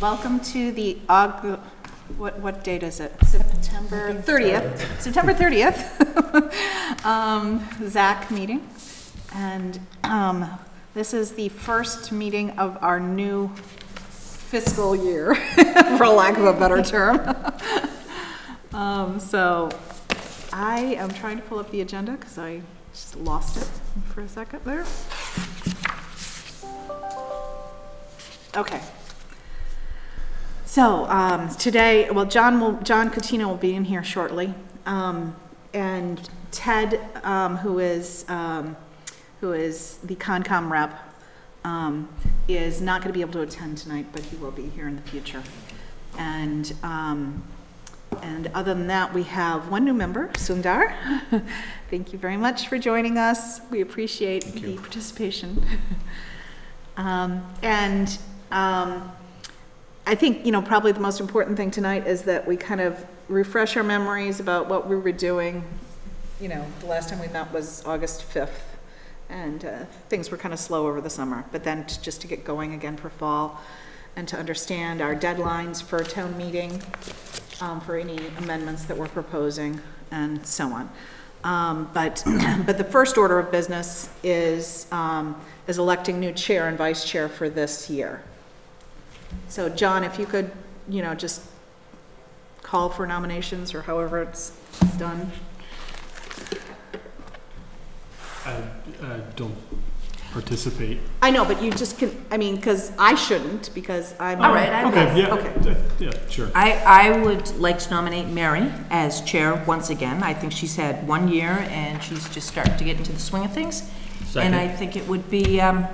Welcome to the Aug, what, what date is it? September 30th, September 30th, um, ZAC meeting. And um, this is the first meeting of our new fiscal year, for lack of a better term. Um, So I am trying to pull up the agenda because I just lost it for a second there. Okay. So, um, today, well, John will, John Catino will be in here shortly. Um, and Ted, um, who is, um, who is the Concom rep, um, is not gonna be able to attend tonight, but he will be here in the future. And, um, and other than that, we have one new member, Sundar. Thank you very much for joining us. We appreciate the participation. Um, And um, I think, you know, probably the most important thing tonight is that we kind of refresh our memories about what we were doing. You know, the last time we met was August 5th, and uh, things were kind of slow over the summer. But then t- just to get going again for fall, and to understand our deadlines for town meeting, um, for any amendments that we're proposing, and so on. Um, But, but the first order of business is, um, is electing new chair and vice chair for this year. So John, if you could, you know, just call for nominations or however it's done. I, I don't participate. I know, but you just can, I mean, because I shouldn't, because I'm. All right, I will. Okay, yeah, Okay. uh, yeah, sure. I, I would like to nominate Mary as chair once again. I think she's had one year and she's just starting to get into the swing of things. And I think it would be um,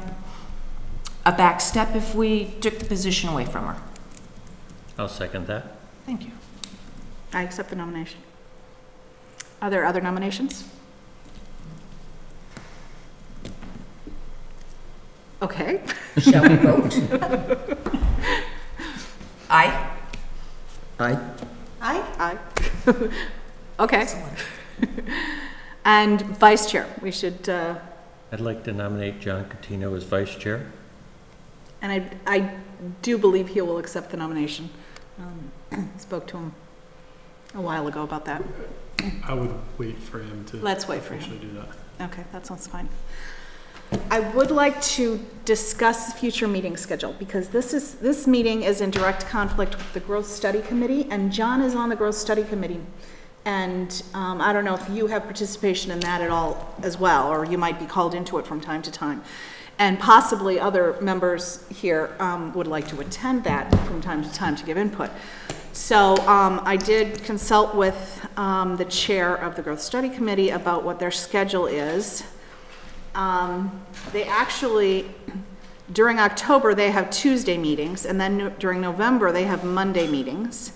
a back step if we took the position away from her. I'll second that. Thank you. I accept the nomination. Are there other nominations? Okay. Shall we vote? Aye. Aye. Aye. Aye. Okay. And vice chair, we should, uh, I'd like to nominate John Catino as vice chair. And I, I do believe he will accept the nomination. Um, Spoke to him a while ago about that. I would wait for him to Let's wait for him. do that. Okay, that sounds fine. I would like to discuss the future meeting schedule, because this is, this meeting is in direct conflict with the Growth Study Committee, and John is on the Growth Study Committee. And um, I don't know if you have participation in that at all as well, or you might be called into it from time to time. And possibly other members here um, would like to attend that from time to time to give input. So um, I did consult with um, the chair of the Growth Study Committee about what their schedule is. Um, They actually, during October, they have Tuesday meetings, and then no- during November, they have Monday meetings.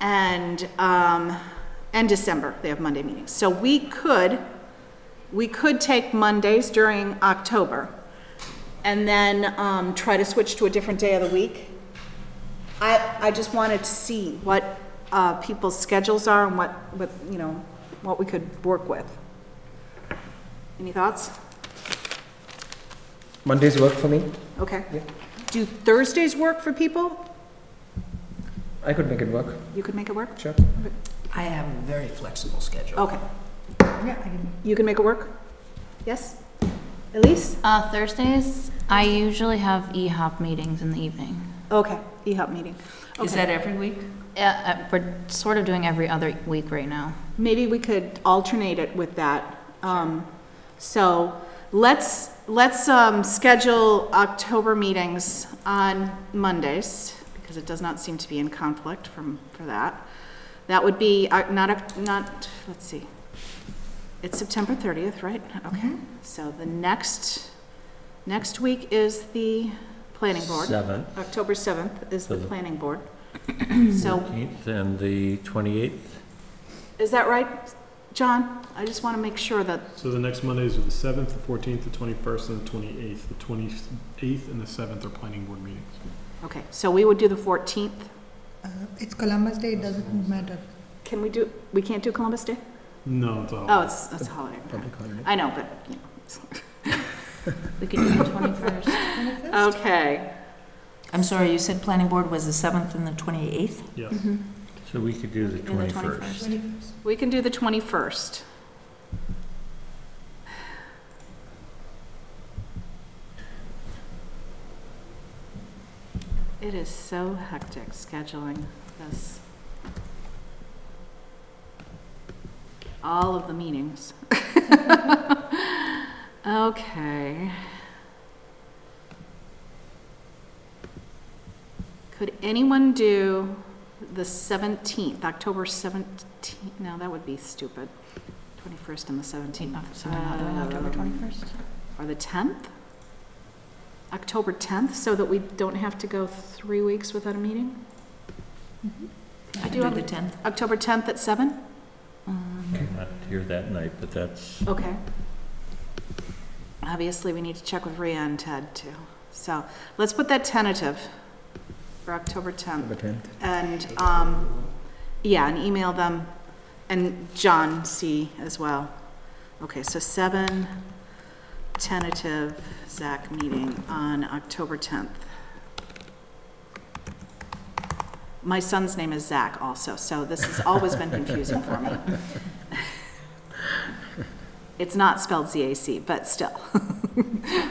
And, um, and December, they have Monday meetings. So we could, we could take Mondays during October, and then um, try to switch to a different day of the week. I, I just wanted to see what uh, people's schedules are and what, what, you know, what we could work with. Any thoughts? Mondays work for me. Okay. Yeah. Do Thursdays work for people? I could make it work. You could make it work? Sure. I have a very flexible schedule. Okay. Yeah, you can make it work? Yes? Elise? Uh, Thursdays, I usually have E EHOP meetings in the evening. Okay, EHOP meeting. Is Okay. that every week? Yeah, uh, we're sort of doing every other week right now. Maybe we could alternate it with that. Um, So let's, let's um, schedule October meetings on Mondays, because it does not seem to be in conflict from, for that. That would be, uh, not, a- not, let's see, it's September 30th, right? Okay, so the next, next week is the planning board. Seventh, October 7th is the So the- planning board. So, 14th, and the 28th. is that right, John? I just want to make sure that, So the next Mondays are the seventh, the fourteenth, the twenty-first, and the twenty-eighth. The twenty-eighth and the seventh are planning board meetings. okay, so we would do the 14th. Uh, It's Columbus Day, it doesn't matter. Can we do, we can't do Columbus Day? No, it's all. Oh, it's, it's a holiday. Public holiday. I know, but, you know. it's- We could do the 21st. Okay. I'm sorry, you said planning board was the 7th and the 28th? Yes. Mm-hmm. So we could do the And the 21st. We can do the 21st. It is so hectic scheduling this. All of the meetings. Okay. Could anyone do the 17th, October 17th? No, that would be stupid. 21st and the 17th. So we're not doing October Um, 21st? Or the 10th? October 10th, so that we don't have to go three weeks without a meeting? I do can do the 10th. October 10th at 7? I'm not here that night, but that's, Okay. Obviously, we need to check with Rhea and Ted too. So let's put that tentative for October 10th. The 10th. And, um, yeah, and email them, and John C. as well. Okay, so seven, tentative ZAC meeting on October 10th. My son's name is Zach also, so this has always been confusing for me. It's not spelled Z-A-C, but still.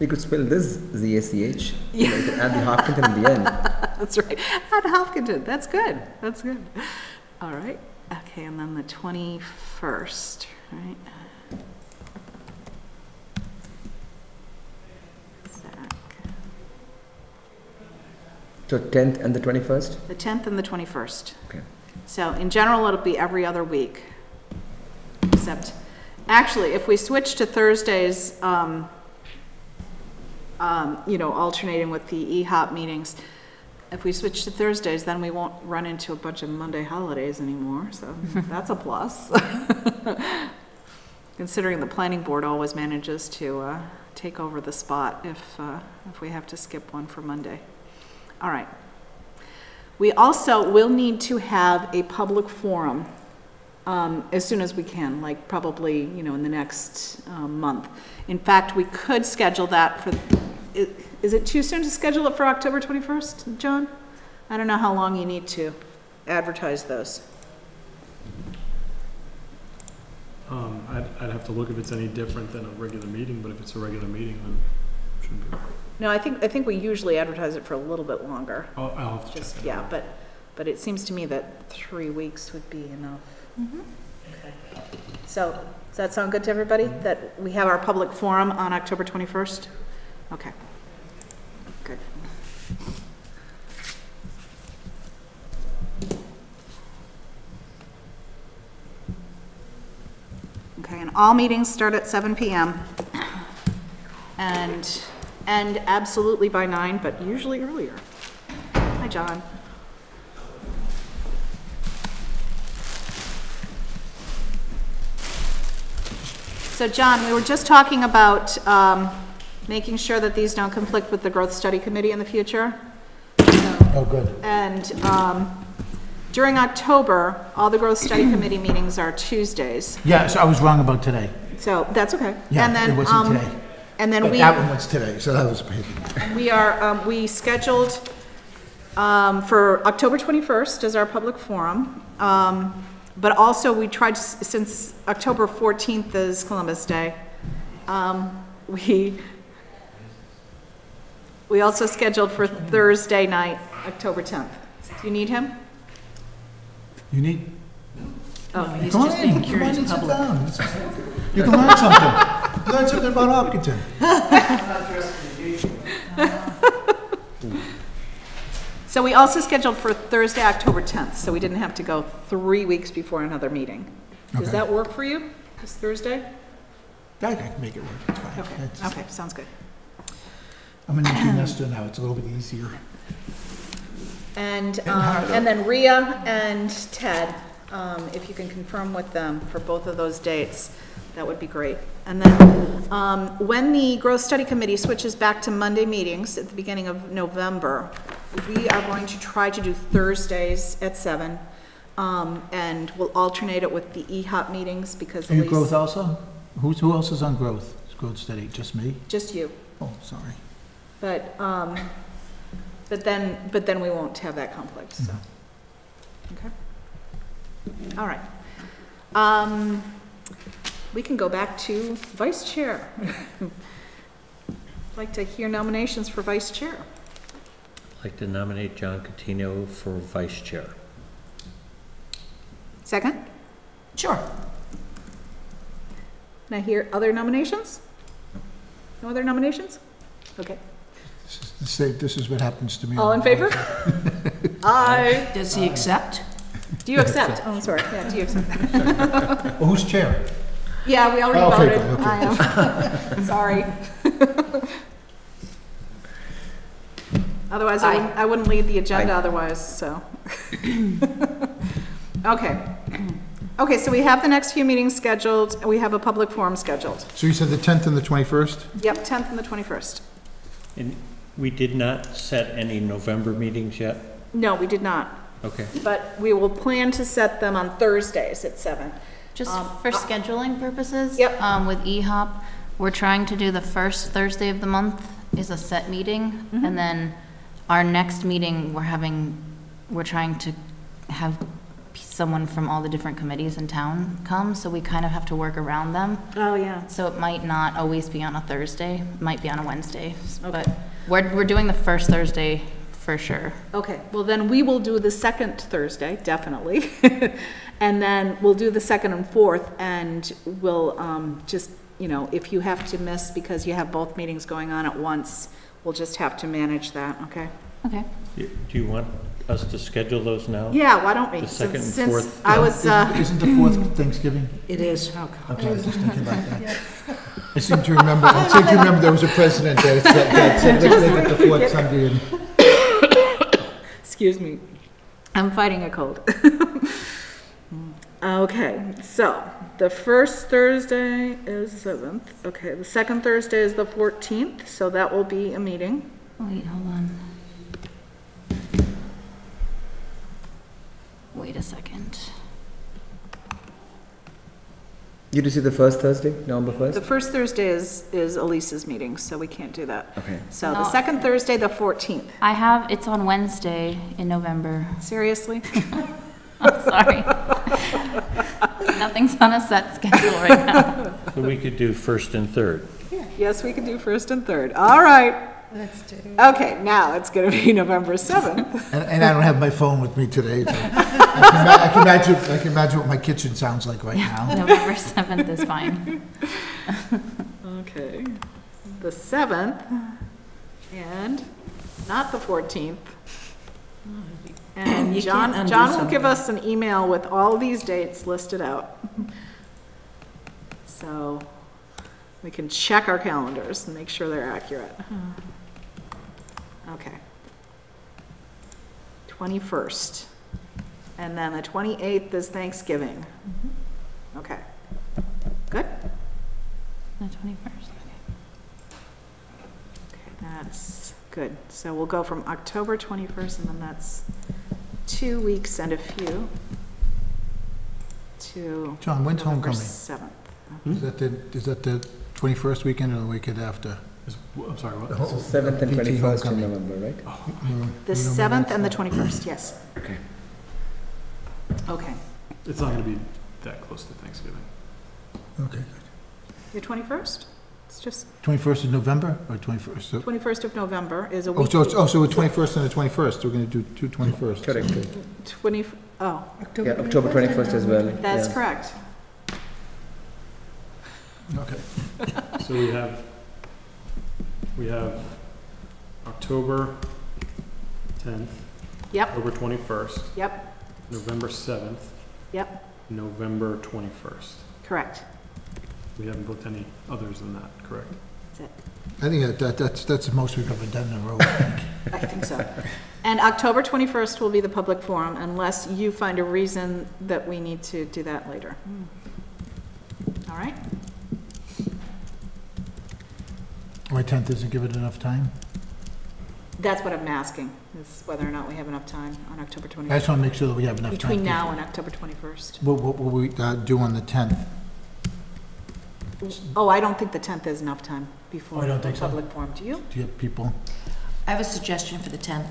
We could spell this Z-A-C-H. Yeah. Like, Add the Hopkinton in the end. That's right. At Hopkinton, that's good, that's good. All right, okay, and then the 21st, right? Zach. So 10th and the 21st? The 10th and the 21st. Okay. So in general, it'll be every other week. Except, actually, if we switch to Thursdays, um, um, you know, alternating with the EHOP meetings, if we switch to Thursdays, then we won't run into a bunch of Monday holidays anymore, so that's a plus. Considering the planning board always manages to, uh, take over the spot if, uh, if we have to skip one for Monday. All right. We also will need to have a public forum um, as soon as we can, like probably, you know, in the next um, month. In fact, we could schedule that for, is it too soon to schedule it for October 21st, John? I don't know how long you need to advertise those. Um, I'd, I'd have to look if it's any different than a regular meeting, but if it's a regular meeting, then it shouldn't be. No, I think, I think we usually advertise it for a little bit longer. I'll, I'll have to check Just, that yeah, out. but, but it seems to me that three weeks would be enough. Okay. So, does that sound good to everybody? Mm-hmm. That we have our public forum on October 21st? Okay. Good. Okay, and all meetings start at 7 PM. And, and absolutely by 9, but usually earlier. Hi, John. So, John, we were just talking about um, making sure that these don't conflict with the Growth Study Committee in the future. Oh, good. And um, during October, all the Growth Study Committee meetings are Tuesdays. Yeah, so I was wrong about today. So, that's okay. Yeah, And then, it wasn't um, today. And then But we. that one was today, so that was maybe. We are, um, we scheduled, um, for October 21st as our public forum. Um, but also we tried, to s- since October 14th is Columbus Day, um, we, we also scheduled for Thursday night, October 10th. Do you need him? You need, Oh, he's come on just in, being come on curious in, sit public. down. You can learn something. Learn something about Hopkinton. So we also scheduled for Thursday, October 10th, so we didn't have to go three weeks before another meeting. Does Okay. that work for you, this Thursday? I can make it work, it's fine. Okay, It's- okay, sounds good. I'm an empty nester now, it's a little bit easier. And, um, and then Rhea and Ted, um, if you can confirm with them for both of those dates, that would be great. And then, um, when the Growth Study Committee switches back to Monday meetings at the beginning of November, we are going to try to do Thursdays at seven. Um, and we'll alternate it with the EHOP meetings because Are you Elise. growth also? Who's, who else is on growth? Is growth steady, just me? Just you. Oh, sorry. But, um, but then, but then we won't have that conflict, so. Okay. All right. Um, we can go back to vice chair. I'd like to hear nominations for vice chair. I'd like to nominate John Catino for vice chair. Second? Sure. Can I hear other nominations? No other nominations? Okay. This is, same- this is what happens to me. All in favor? Aye. Does he accept? Do you accept? Oh, I'm sorry. Yeah, do you accept? Well, who's chair? Yeah, we already Okay, voted. okay. I am. Sorry. Otherwise, I wouldn't, I wouldn't lead the agenda otherwise, so. Okay. Okay, so we have the next few meetings scheduled, and we have a public forum scheduled. So you said the 10th and the 21st? Yep, 10th and the 21st. And we did not set any November meetings yet? No, we did not, Okay. but we will plan to set them on Thursdays at seven. Just Um, for scheduling purposes. Yep. Um, with EHOP, we're trying to do the first Thursday of the month is a set meeting. Mhm. And then our next meeting, we're having, we're trying to have someone from all the different committees in town come, so we kind of have to work around them. Oh, yeah. So it might not always be on a Thursday, it might be on a Wednesday. But we're, we're doing the first Thursday for sure. Okay, well then we will do the second Thursday, definitely. And then we'll do the second and fourth, and we'll, um, just, you know, if you have to miss because you have both meetings going on at once, we'll just have to manage that, okay? Okay. Do you want us to schedule those now? Yeah, why don't we? The second and Since- since fourth. I was, uh, Isn't the 4th Thanksgiving? It is. oh, God. Okay, I was just thinking about that. I seem to remember, I seem to remember there was a president that said, that said, let's make it the fourth Sunday in excuse me, I'm fighting a cold. Okay, so the first Thursday is seventh, okay, the second Thursday is the fourteenth, so that will be a meeting. Wait, hold on. Wait a second. You to see the first Thursday, November first? The 1st? Thursday is, is Elisa's meeting, so we can't do that. Okay. So the No. second Thursday, the 14th. I have, it's on Wednesday in November. Seriously? I'm sorry. Nothing's on a set schedule right now. So we could do first and third. Yes, we can do first and third. All right. Let's do. Okay, now it's going to be November 7th. And, and I don't have my phone with me today, so I can, ima- I can imagine, I can imagine what my kitchen sounds like right now. November 7th is fine. Okay. The 7th and not the 14th. And You John, can't undo John will give something. us an email with all these dates listed out. So we can check our calendars and make sure they're accurate. Okay. 21st. And then the 28th is Thanksgiving. Mm-hmm. Okay. Good? The 21st. Okay, That's good. So we'll go from October 21st, and then that's two weeks and a few, to John, when's November homecoming? 7th. Hmm? Is that the, is that the 21st weekend or the weekend after? Is- I'm sorry, what? Oh, So 7th and VT 21st in homecoming. November, right? Oh. Mm-hmm. You- The you 7th and the 21st, yes. Okay. Okay. It's not gonna be that close to Thanksgiving. at? Okay. The 21st? It's just, 21st of November or 21st? So- 21st of November is a Oh, week. so, it's- oh, so the 21st and the 21st, we're gonna do two 21st. Correct. correct. 20, oh, Yeah, October 21st as well. that's yeah. correct. Okay. So we have, we have October tenth, Yep, October twenty-first, yep, November seventh, yep, November twenty-first. correct. We haven't booked any others than that, correct? That's it. I think that- that, that's, that's the most we've ever done in a row. I think so. And October 21st will be the public forum unless you find a reason that we need to do that later. All right? My 10th doesn't give it enough time. That's what I'm asking, is whether or not we have enough time on October 21st. I 21st. just wanna make sure that we have enough time. Between now and October 21st. What, what will we uh, do on the 10th? Oh, I don't think the 10th is enough time. before I don't the think so. public forum, do you? Do you have people? I have a suggestion for the 10th.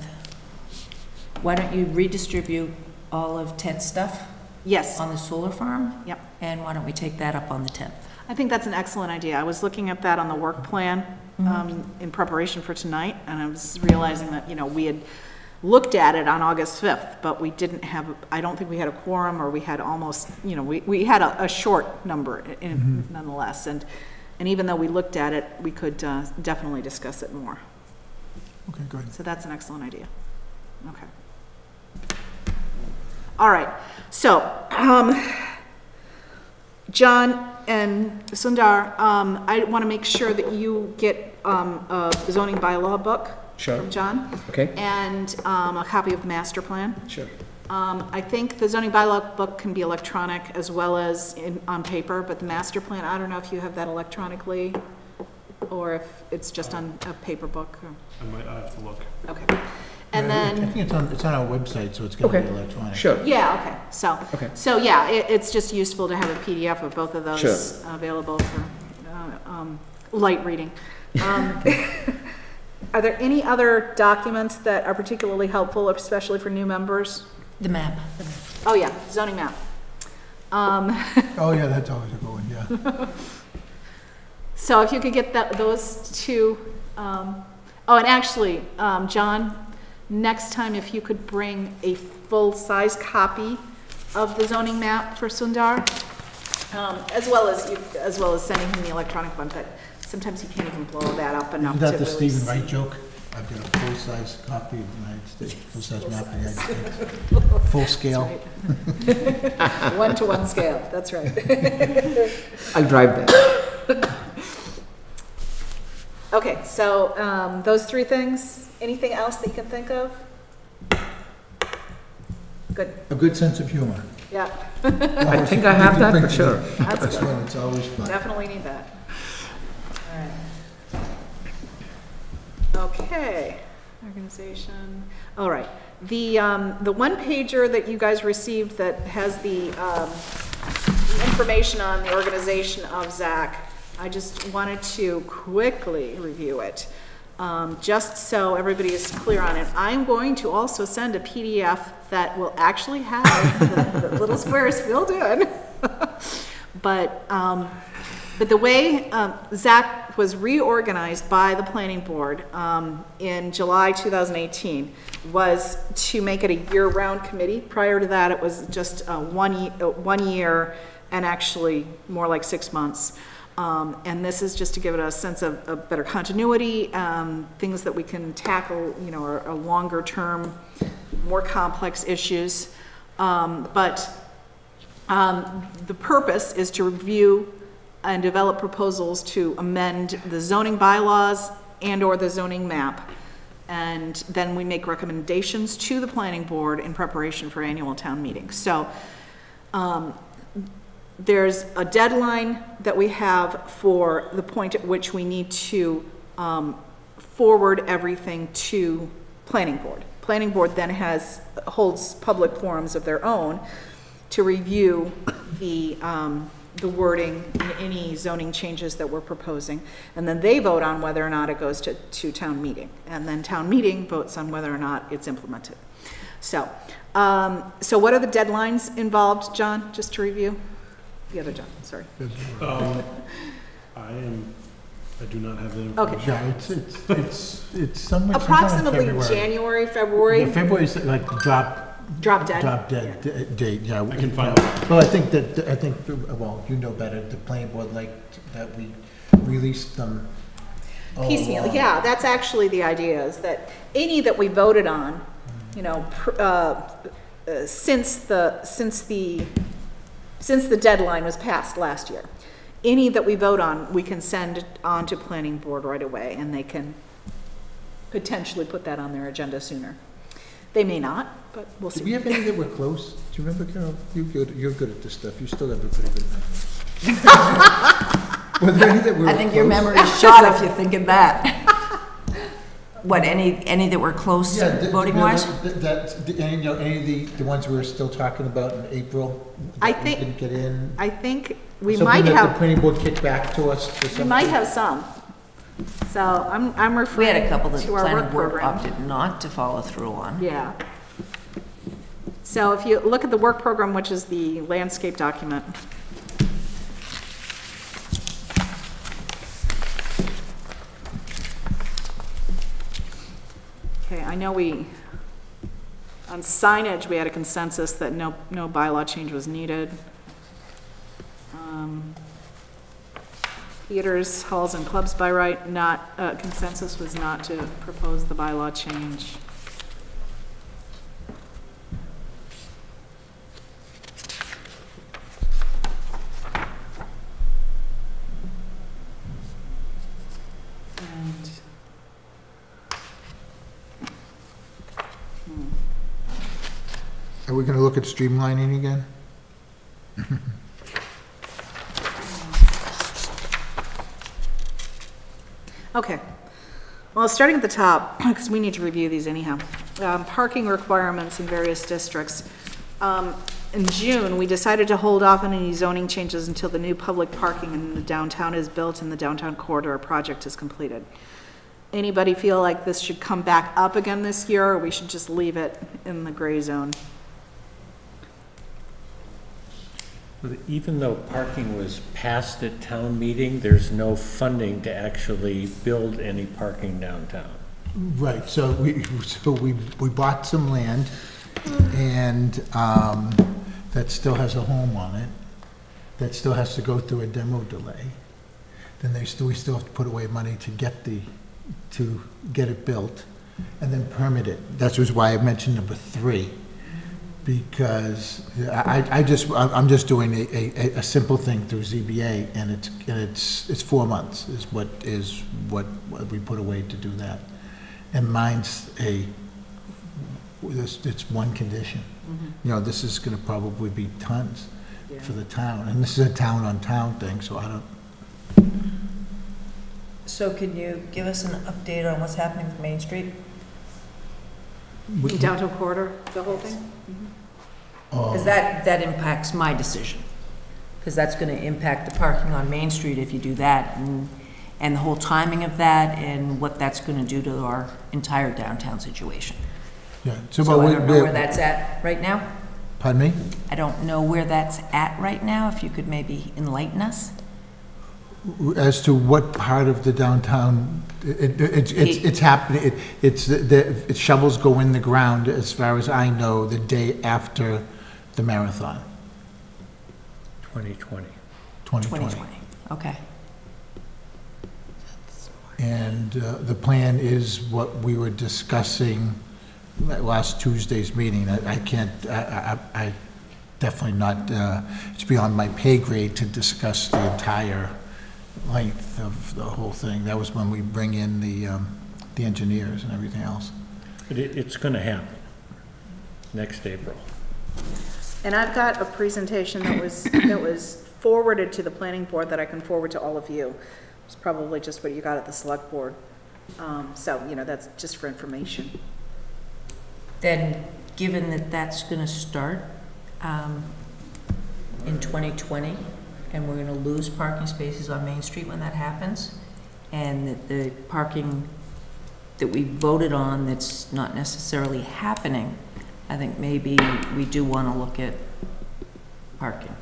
Why don't you redistribute all of Ted's stuff Yes, on the solar farm? Yep. And why don't we take that up on the 10th? I think that's an excellent idea. I was looking at that on the work plan um, in preparation for tonight, and I was realizing that, you know, we had looked at it on August 5th, but we didn't have, I don't think we had a quorum, or we had almost, you know, we, we had a, a short number in- nonetheless, and, and even though we looked at it, we could uh, definitely discuss it more. Okay, good. So that's an excellent idea. Okay. All right, so, um, John and Sundar, um, I want to make sure that you get, um, a zoning bylaw book Sure. from John Okay, and, um, a copy of the master plan. sure. Um, I think the zoning bylaw book can be electronic as well as in, on paper, but the master plan, I don't know if you have that electronically or if it's just on a paper book. or- I might, I have to look. Okay. And Yeah, I then, think it's on, it's on our website, so it's gonna be Okay. electronic. Sure. yeah, okay, so, Okay. so yeah, it, it's just useful to have a PDF of both of those Sure. available for, uh, um, light reading. Um, Are there any other documents that are particularly helpful, especially for new members? The map. Oh, yeah, zoning map. Um, Oh, yeah, that's always a good one, yeah. So if you could get that, those two, um, oh, and actually, um, John, next time if you could bring a full-size copy of the zoning map for Sundar, um, as well as, you as well as sending him the electronic one, but sometimes he can't even blow that up enough Isn't to that the really Steven see. Wright joke? I've got a full-size copy of the United States, full-size map of the United States. Full scale. One-to-one scale, that's right. I'll drive that. Okay, so, um, those three things, anything else that you can think of? Good, A good sense of humor. yeah, I think I have that, for sure. that's That's good. when it's always fun. Definitely need that. All right. Okay, organization, all right. The, um, the one pager that you guys received that has the, um, the information on the organization of ZAC, I just wanted to quickly review it, um, just so everybody is clear on it. I'm going to also send a PDF that will actually have the, the little squares filled in. But, um, but the way, um, was reorganized by the planning board, um, in July 2018 was to make it a year-round committee. Prior to that, it was just, uh, one, uh, one year and actually more like six months. Um, and this is just to give it a sense of, of better continuity, um, things that we can tackle, you know, are, are longer-term, more complex issues. Um, but um, The purpose is to review and develop proposals to amend the zoning bylaws and/or the zoning map. And then we make recommendations to the planning board in preparation for annual town meetings. So um, there's a deadline that we have for the point at which we need to um, forward everything to planning board. Planning board then has, holds public forums of their own to review the, um, the wording and any zoning changes that we're proposing. And then they vote on whether or not it goes to, to town meeting. And then town meeting votes on whether or not it's implemented. So, um, so what are the deadlines involved, John, just to review? The other John, sorry. Um, I am, I do not have the Okay. information. Yeah, it's, it's, it's, it's somewhere, sometime Approximately February. January, February, Yeah, February's like the drop, drop dead. drop dead d- date, yeah. I can you find out. Well, I think that, I think, well, you know better, the planning board liked that we released them all Piecemeal, along. yeah, that's actually the idea, is that any that we voted on, you know, pr- uh, uh, since the, since the, since the deadline was passed last year, any that we vote on, we can send on to planning board right away, and they can potentially put that on their agenda sooner. They may not, but we'll see. Did we have any that were close? Do you remember, Carol? You're good, you're good at this stuff. You still have a pretty good memory. Were there any that were I think your close? memory's shot if you're thinking that. What, any, any that were close Yeah, th- voting th- wise? th- That, the- any, know, any of the, the ones we were still talking about in April? I that we think- Didn't get in? I think we Something might that have. the planning board kicked back to us or We something? might have some. So I'm, I'm referring We referring had a couple that the to our work planning board program. opted not to follow through on. Yeah. So if you look at the work program, which is the landscape document. Okay, I know we, on signage, we had a consensus that no, no bylaw change was needed. Um, Theaters, halls, and clubs by right, not, uh, consensus was not to propose the bylaw change. And. Are we gonna look at streamlining again? Okay. Well, starting at the top, because we need to review these anyhow. Um, Parking requirements in various districts. Um, In June, we decided to hold off on any zoning changes until the new public parking in the downtown is built and the downtown corridor project is completed. Anybody feel like this should come back up again this year, or we should just leave it in the gray zone? But Even though parking was passed at town meeting, there's no funding to actually build any parking downtown. Right, so we, so we, we bought some land, and, um, that still has a home on it, that still has to go through a demo delay. Then they still, we still have to put away money to get the, to get it built, and then permit it. That's was why I mentioned number three, because I, I- I just, I'm just doing a, a, a simple thing through ZBA, and it's, and it's, it's four months is what, is what what we put away to do that. And mine's a, this, it's one condition. Mm-hmm. You know, this is gonna probably be tons for the town, and this is a town-on-town thing, so I don't, So can you give us an update on what's happening with Main Street? We- Downtown corridor, the whole thing? Mm-hmm. Because that, that impacts my decision. Because that's going to impact the parking on Main Street if you do that, and, and the whole timing of that, and what that's going to do to our entire downtown situation. yeah. So, So but I we, don't know where we- that's at right now. pardon me? I don't know where that's at right now, if you could maybe enlighten us. As to what part of the downtown, it, it- it's, it's, it's happening, it, it's, the- the it shovels go in the ground, as far as I know, the day after the marathon, 2020. 2020. 2020, okay. And uh, the plan is what we were discussing at last Tuesday's meeting. I I can't, I, I, I definitely not, uh, it's beyond my pay grade to discuss the entire length of the whole thing. That was when we bring in the, um, the engineers and everything else. But it, it's going to happen next April. And I've got a presentation that was, that was forwarded to the planning board that I can forward to all of you. It's probably just what you got at the select board. Um, so, you know, that's just for information. Then, given that that's going to start um, in 2020, and we're going to lose parking spaces on Main Street when that happens, and that the parking that we voted on that's not necessarily happening, I think maybe we do want to look at parking.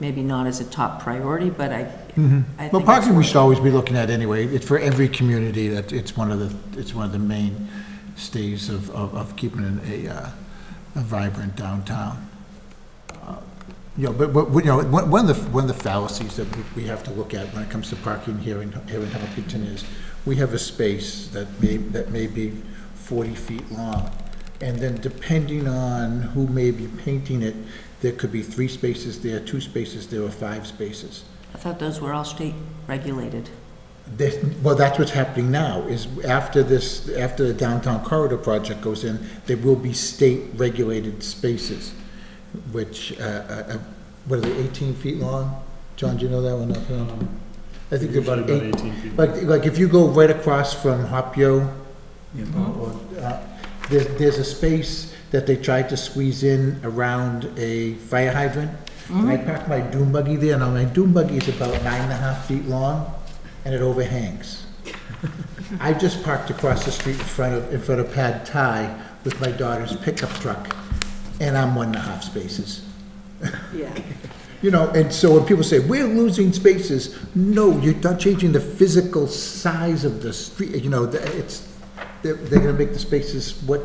Maybe not as a top priority, but I, I Well, think that's parking we should always be looking at anyway. It's for every community, that, it's one of the, it's one of the main stays of, of, of keeping a, uh, a vibrant downtown. You know, but, but, you know, one, of the, one of the fallacies that we- have to look at when it comes to parking here in, here in Hopkinton is, we have a space that may, that may be forty feet long. And then depending on who may be painting it, there could be three spaces there, two spaces there, or five spaces. I thought those were all state regulated. This- Well, that's what's happening now, is after this, after the downtown corridor project goes in, there will be state-regulated spaces, which, uh, uh, uh, what are they, 18 feet long? John, do you know that one offhand? I think they're about Usually eight, eighteen feet. like, like if you go right across from Hopio, you know, or, uh, there's, there's a space that they tried to squeeze in around a fire hydrant. And I parked my dune buggy there, now my dune buggy is about nine and a half feet long. and it overhangs. I just parked across the street in front of, in front of Pad Thai with my daughter's pickup truck, and I'm one and a half spaces. Yeah. You know, and so when people say, we're losing spaces, no, you're not changing the physical size of the street, you know, the- it's, they're, they're gonna make the spaces what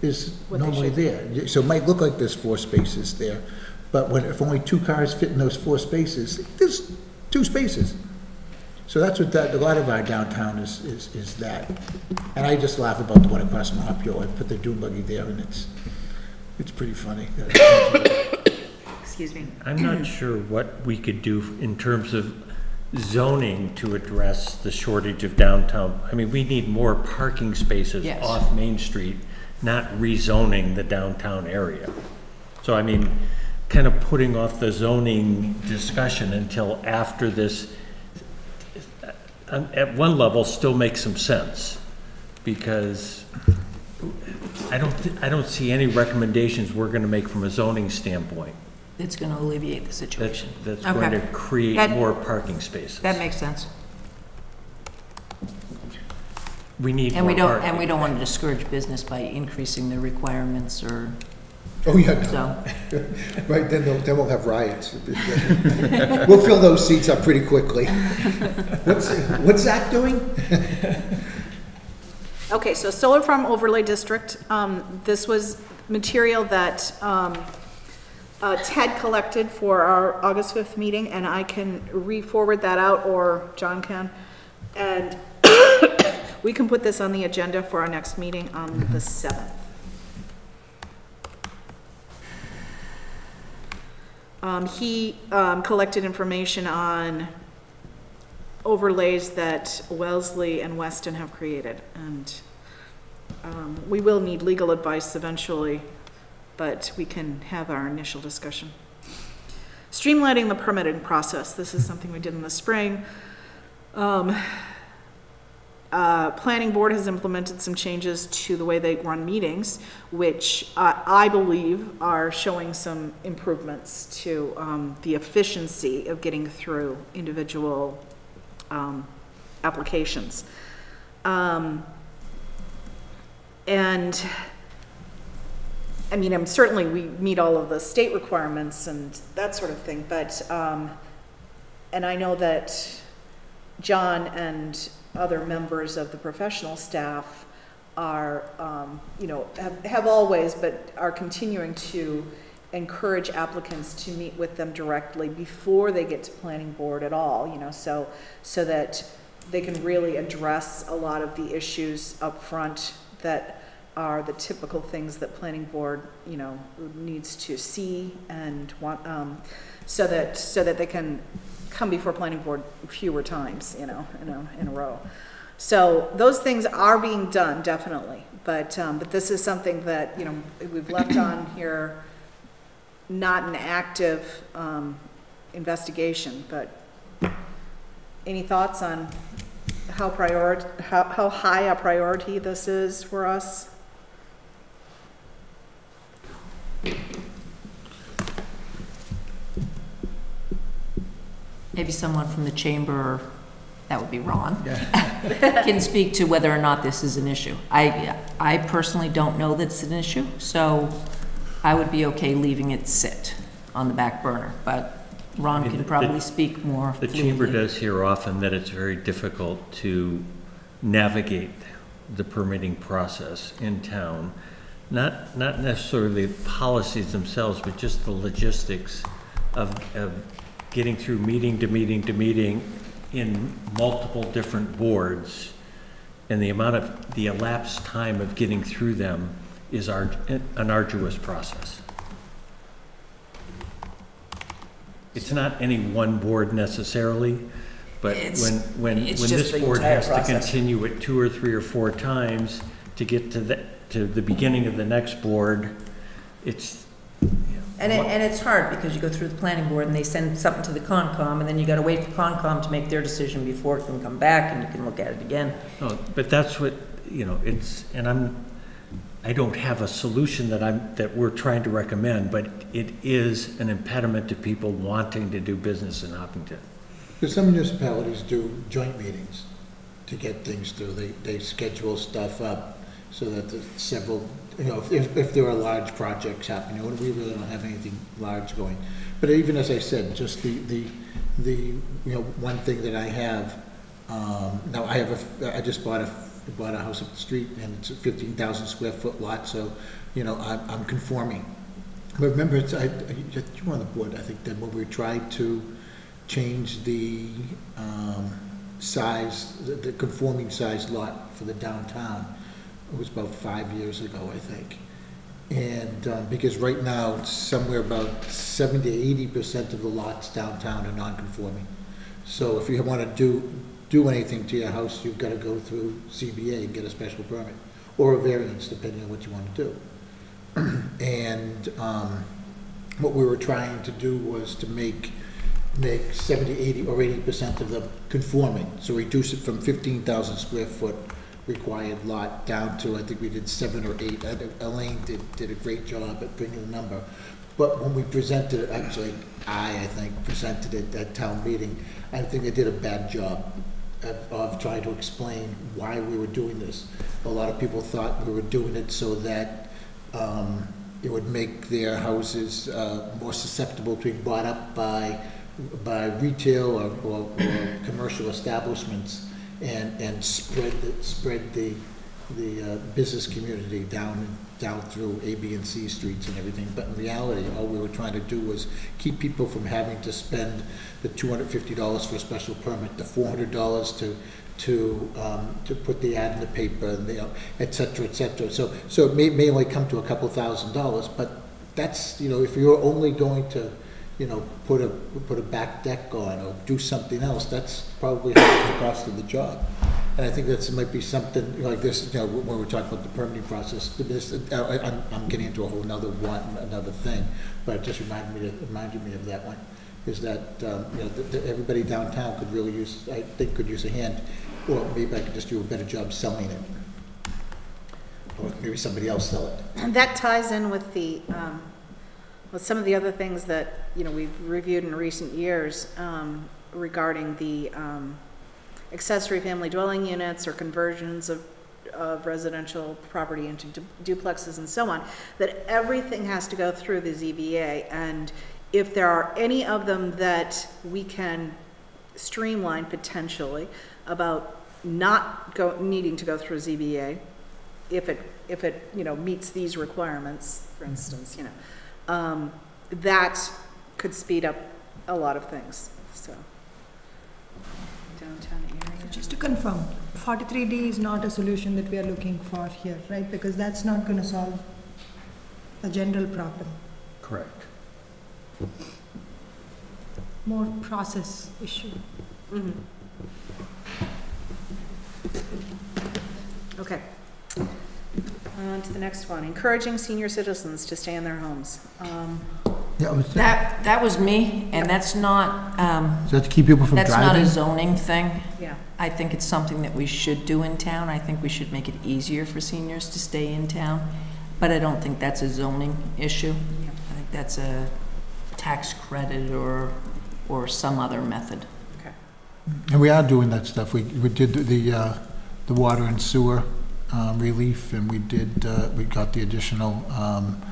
is What they normally should there. So it might look like there's four spaces there, but when, if only two cars fit in those four spaces, there's two spaces. So that's what that, a lot of our downtown is, is, is that. And I just laugh about the one across from Hopio, I put the dune buggy there and it's, it's pretty funny. Excuse me. I'm not sure what we could do in terms of zoning to address the shortage of downtown. I mean, we need more parking spaces Yes. off Main Street, not rezoning the downtown area. So I mean, kind of putting off the zoning discussion until after this, uh, at one level, still makes some sense, because I don't, thi- I don't see any recommendations we're gonna make from a zoning standpoint It's going to alleviate the that's, situation. that's going to Okay. create That- more parking spaces. That makes sense. We need And we more don't, and we don't want to discourage business by increasing the requirements or, Oh, yeah, no. so. right, then, they'll- then we'll have riots. We'll fill those seats up pretty quickly. What's, what's ZAC doing? Okay, so solar farm overlay district, um, this was material that, um, uh, Ted collected for our August fifth meeting, and I can re-forward that out, or John can. And we can put this on the agenda for our next meeting on the seventh. Um, he, um, collected information on overlays that Wellesley and Weston have created, and um, we will need legal advice eventually, but we can have our initial discussion. Streamlining the permitting process, this is something we did in the spring. Um, uh, Planning Board has implemented some changes to the way they run meetings, which uh, I believe are showing some improvements to um, the efficiency of getting through individual um, applications. Um, And, I mean, I'm certainly, we meet all of the state requirements and that sort of thing, but, um, and I know that John and other members of the professional staff are, um, you know, have, have always, but are continuing to encourage applicants to meet with them directly before they get to planning board at all, you know, so, so that they can really address a lot of the issues up front that are the typical things that planning board, you know, needs to see and want, um, so that, so that they can come before planning board fewer times, you know, in a, in a row. So those things are being done, definitely, but, um, but this is something that, you know, we've left on here, not an active, um, investigation, but any thoughts on how prior, how, how high a priority this is for us? Maybe someone from the chamber, that would be Ron, can speak to whether or not this is an issue. I, I personally don't know that it's an issue, so I would be okay leaving it sit on the back burner, but Ron can probably speak more The chamber does hear often that it's very difficult to navigate the permitting process in town. Not, not necessarily the policies themselves, but just the logistics of, of getting through meeting to meeting to meeting in multiple different boards. And the amount of, the elapsed time of getting through them is ar- an arduous process. It's not any one board necessarily, but It's- when, when, when it's this the board entire has to process. continue it two or three or four times to get to the, to the beginning of the next board, it's. And it, and it's hard, because you go through the planning board and they send something to the Concom, and then you gotta wait for Concom to make their decision before it can come back, and you can look at it again. No, But that's what, you know, it's, and I'm, I don't have a solution that I'm, that we're trying to recommend, but it is an impediment to people wanting to do business in Hopkinton. Because some municipalities do joint meetings to get things through. They, they schedule stuff up so that the several, you know, if, if there are large projects happening, we really don't have anything large going. But even as I said, just the, the, the, you know, one thing that I have, um, now I have a, I just bought a, bought a house up the street and it's a fifteen thousand square foot lot, so, you know, I'm, I'm conforming. But remember, it's, I, you were on the board, I think, that when we tried to change the, um, size, the- the conforming size lot for the downtown, it was about five years ago, I think. And, um, because right now, somewhere about seventy to eighty percent of the lots downtown are non-conforming. So if you wanna do, do anything to your house, you've gotta go through ZBA and get a special permit, or a variance, depending on what you wanna do. And, um, what we were trying to do was to make, make 70, 80, or 80% of them conforming. So reduce it from 15,000 square foot required lot down to, I think we did seven or eight. Elaine did, did a great job at bringing the number. But when we presented it, actually, I, I think, presented it at town meeting, I think I did a bad job of, trying to explain why we were doing this. A lot of people thought we were doing it so that, um, it would make their houses, uh, more susceptible to being bought up by, by retail or, or, or commercial establishments and, and spread, the- spread the, the, uh, business community down, down through A, B, and C streets and everything. But in reality, all we were trying to do was keep people from having to spend the two hundred fifty dollars for a special permit, the four hundred dollars to, to, um, to put the ad in the paper, and the, et cetera, et cetera. So, so it may, may only come to a couple thousand dollars, but that's, you know, if you're only going to, you know, put a, put a back deck on or do something else, that's probably half the cost of the job. And I think that's, might be something like this, you know, when we're talking about the permitting process, this, uh, I, I'm, I'm getting into a whole nother one, another thing, but it just reminded me, to- reminded me of that one, is that, um, you know, that, that everybody downtown could really use, I think could use a hand, or maybe I could just do a better job selling it. Or maybe somebody else sell it. And that ties in with the, um, with some of the other things that, you know, we've reviewed in recent years, um, regarding the, um, accessory family dwelling units or conversions of, of residential property into du- duplexes and so on, that everything has to go through the ZBA. And if there are any of them that we can streamline potentially about not go, needing to go through ZBA, if it, if it, you know, meets these requirements, for instance, you know, um, that could speed up a lot of things, so. Downtown. Just to confirm, 43D is not a solution that we are looking for here, right? Because that's not going to solve the general problem. Correct. More process issue. Mhm. Okay. On to the next one, encouraging senior citizens to stay in their homes. Um, Yeah, it was- That, that was me, and that's not, um, Is that to keep people from that's not a driving? zoning thing. Yeah, I think it's something that we should do in town. I think we should make it easier for seniors to stay in town. But I don't think that's a zoning issue. Yeah. I think that's a tax credit or, or some other method. okay. And we are doing that stuff. We, we did the, uh, the water and sewer, um, relief, and we did, uh, we got the additional, um,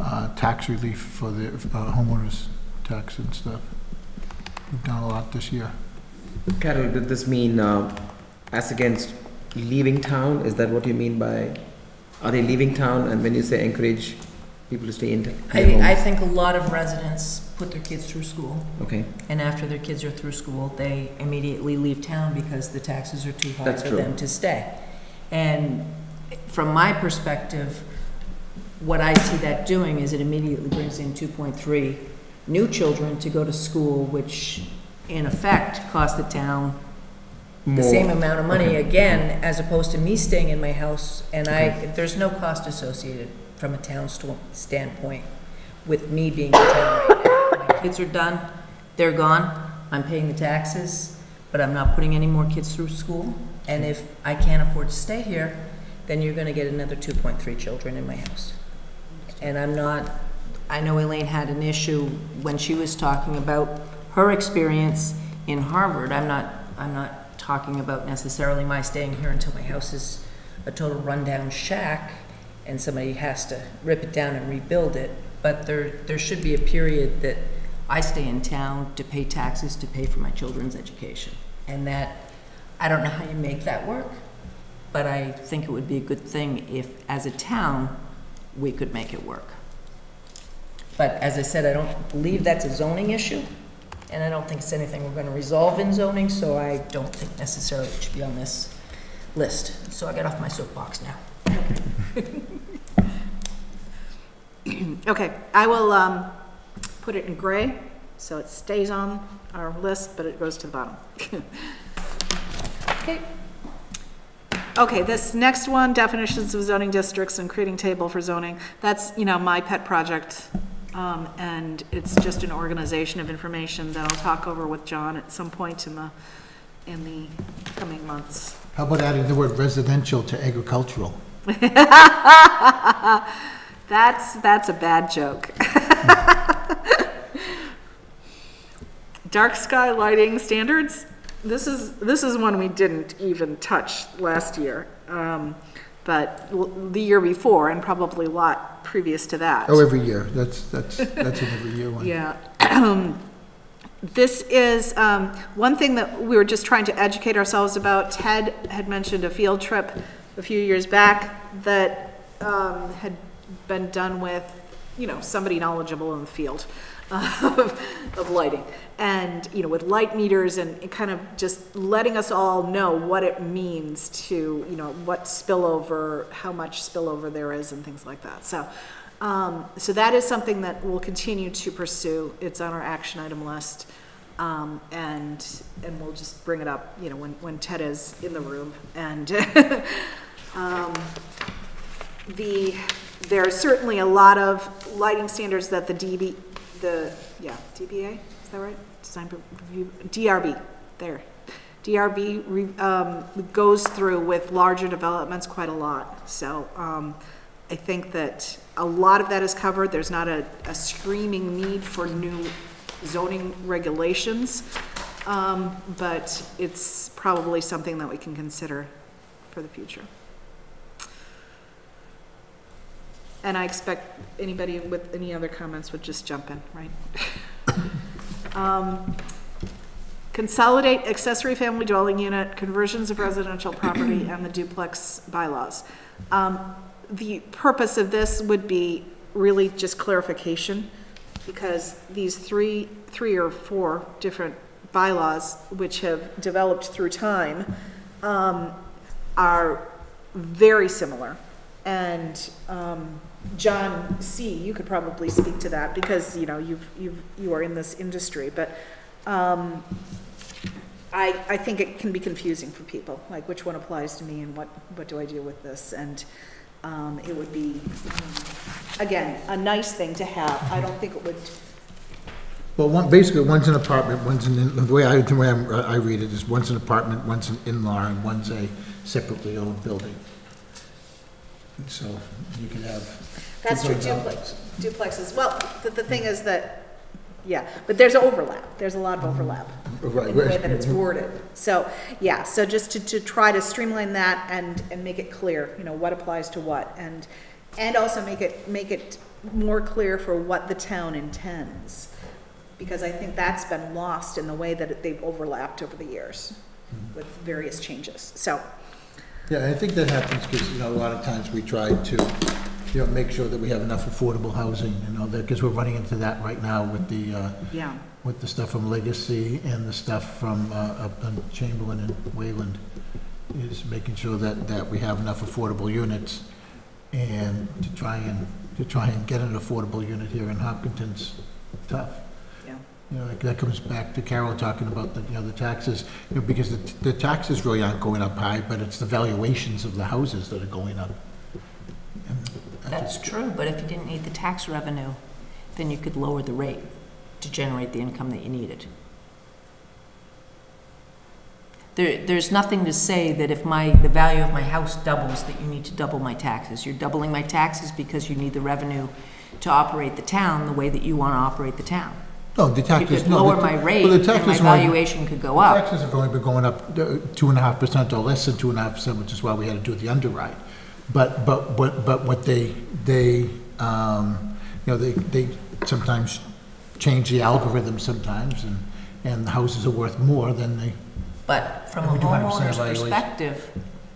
uh, tax relief for the uh, homeowners tax and stuff. We've done a lot this year. Carol, did this mean uh, as against leaving town? Is that what you mean by, are they leaving town? And when you say encourage people to stay in t- in I, their I think a lot of residents put their kids through school, Okay, and after their kids are through school, they immediately leave town because the taxes are too high That's for true. them to stay. And from my perspective, what I see that doing is it immediately brings in two point three new children to go to school, which in effect cost the town the same amount of money again, as opposed to me staying in my house, and I, there's no cost associated from a town sto- standpoint with me being in town right now. My kids are done, they're gone, I'm paying the taxes, but I'm not putting any more kids through school, and if I can't afford to stay here, then you're gonna get another two point three children in my house. And I'm not, I know Elaine had an issue when she was talking about her experience in Harvard, I'm not, I'm not talking about necessarily my staying here until my house is a total rundown shack and somebody has to rip it down and rebuild it, but there, there should be a period that I stay in town to pay taxes, to pay for my children's education. And that, I don't know how you make that work, but I think it would be a good thing if, as a town, we could make it work. But as I said, I don't believe that's a zoning issue, and I don't think it's anything we're gonna resolve in zoning, so I don't think necessarily it should be on this list. So I get off my soapbox now. Okay, I will, um, put it in gray, so it stays on our list, but it goes to the bottom. Okay. Okay, this next one, definitions of zoning districts and creating table for zoning, that's, you know, my pet project. Um, and it's just an organization of information that I'll talk over with John at some point in the, in the coming months. How about adding the word residential to agricultural? That's, that's a bad joke. Dark sky lighting standards, this is, this is one we didn't even touch last year. Um, but the year before and probably a lot previous to that. Oh, every year, that's, that's, that's an every year one. Yeah. This is, um, one thing that we were just trying to educate ourselves about. Ted had mentioned a field trip a few years back that, um, had been done with, you know, somebody knowledgeable in the field of, of lighting. And, you know, with light meters and kind of just letting us all know what it means to, you know, what spillover, how much spillover there is and things like that. So, um, so that is something that we'll continue to pursue. It's on our action item list. Um, and, and we'll just bring it up, you know, when, when Ted is in the room. And, um, the, there are certainly a lot of lighting standards that the DB, the, yeah, DBA, is that right? Design Review, DRB, there. DRB, re- um, goes through with larger developments quite a lot. So, um, I think that a lot of that is covered. There's not a, a screaming need for new zoning regulations. Um, but it's probably something that we can consider for the future. And I expect anybody with any other comments would just jump in, right? Um, Consolidate accessory family dwelling unit, conversions of residential property, and the duplex bylaws. Um, The purpose of this would be really just clarification, because these three, three or four different bylaws, which have developed through time, um, are very similar. And, um, John C., you could probably speak to that, because, you know, you've, you've, you are in this industry, but, um, I, I think it can be confusing for people, like which one applies to me and what, what do I do with this? And, um, it would be, again, a nice thing to have. I don't think it would, Well, one, basically, one's an apartment, one's an, in- the way I, the way I'm- I read it is one's an apartment, one's an in-law, and one's a separately owned building. So you could have. That's true, duplex, duplexes. Well, the, the thing is that, yeah, but there's overlap. There's a lot of overlap. Right, in the way that it's worded. So, yeah, so just to, to try to streamline that and, and make it clear, you know, what applies to what, and, and also make it, make it more clear for what the town intends. Because I think that's been lost in the way that they've overlapped over the years mm-hmm. with various changes, so, Yeah, I think that happens because, you know, a lot of times we try to, you know, make sure that we have enough affordable housing, you know, that, because we're running into that right now with the, uh, yeah. with the stuff from Legacy and the stuff from, uh, up in Chamberlain and Wayland, is making sure that, that we have enough affordable units, and to try and, to try and get an affordable unit here in Hopkinton's tough. Yeah. You know, like, that comes back to Carol talking about the, you know, the taxes, you know, because the, the taxes really aren't going up high, but it's the valuations of the houses that are going up. And That's true, but if you didn't need the tax revenue, then you could lower the rate to generate the income that you needed. There, there's nothing to say that if my, the value of my house doubles, that you need to double my taxes. You're doubling my taxes because you need the revenue to operate the town the way that you want to operate the town. No, the You taxes, could no. lower the- my well, rate, the and my are only- valuation could go up. Taxes have only been going up uh, two and a half percent or less than two and a half percent, which is why we had to do the underwrite. But, but, but, but what they, they, um, you know, they, they sometimes change the algorithm sometimes, and, and the houses are worth more than they, But from a And we do 100% homeowner's perspective,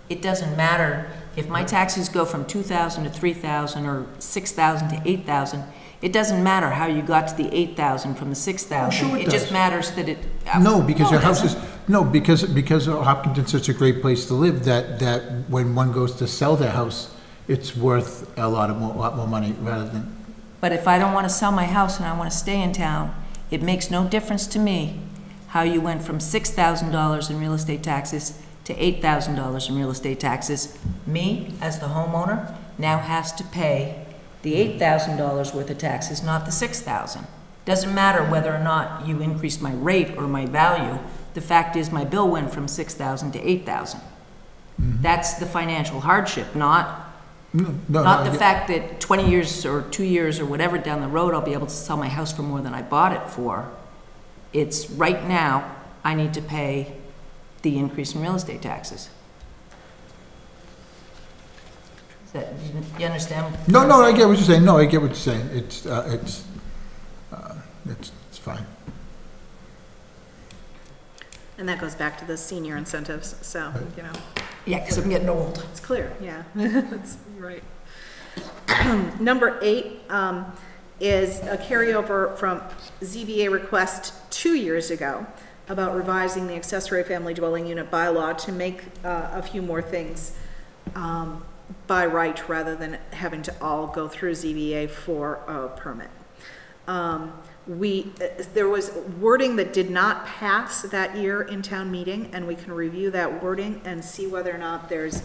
it doesn't matter if my taxes go from two thousand to three thousand or six thousand to eight thousand. It doesn't matter how you got to the eight thousand from the six thousand. sure it It just matters that it. uh, no, because your house is. No, because, because Hopkinton's such a great place to live, that, that when one goes to sell their house, it's worth a lot of more, lot more money rather than, But if I don't want to sell my house and I want to stay in town, it makes no difference to me how you went from six thousand dollars in real estate taxes to eight thousand dollars in real estate taxes. Me, as the homeowner, now has to pay the eight thousand dollars worth of taxes, not the six thousand. Doesn't matter whether or not you increase my rate or my value. The fact is, my bill went from six thousand to eight thousand. That's the financial hardship, not no, no. not I the get- fact that 20 years or two years or whatever down the road, I'll be able to sell my house for more than I bought it for. It's, right now, I need to pay the increase in real estate taxes. Is that, you- you understand? No, no, I get what you're saying, no, I get what you're saying, it's, uh, it's, uh, it's, it's fine. And that goes back to the senior incentives, so, you know, Yeah, because I'm getting old. it's clear, yeah, that's right. Number eight um, is a carryover from ZBA request two years ago about revising the accessory family dwelling unit bylaw to make uh, a few more things um, by right rather than having to all go through ZBA for a permit. Um, We, there was wording that did not pass that year in town meeting, and we can review that wording and see whether or not there's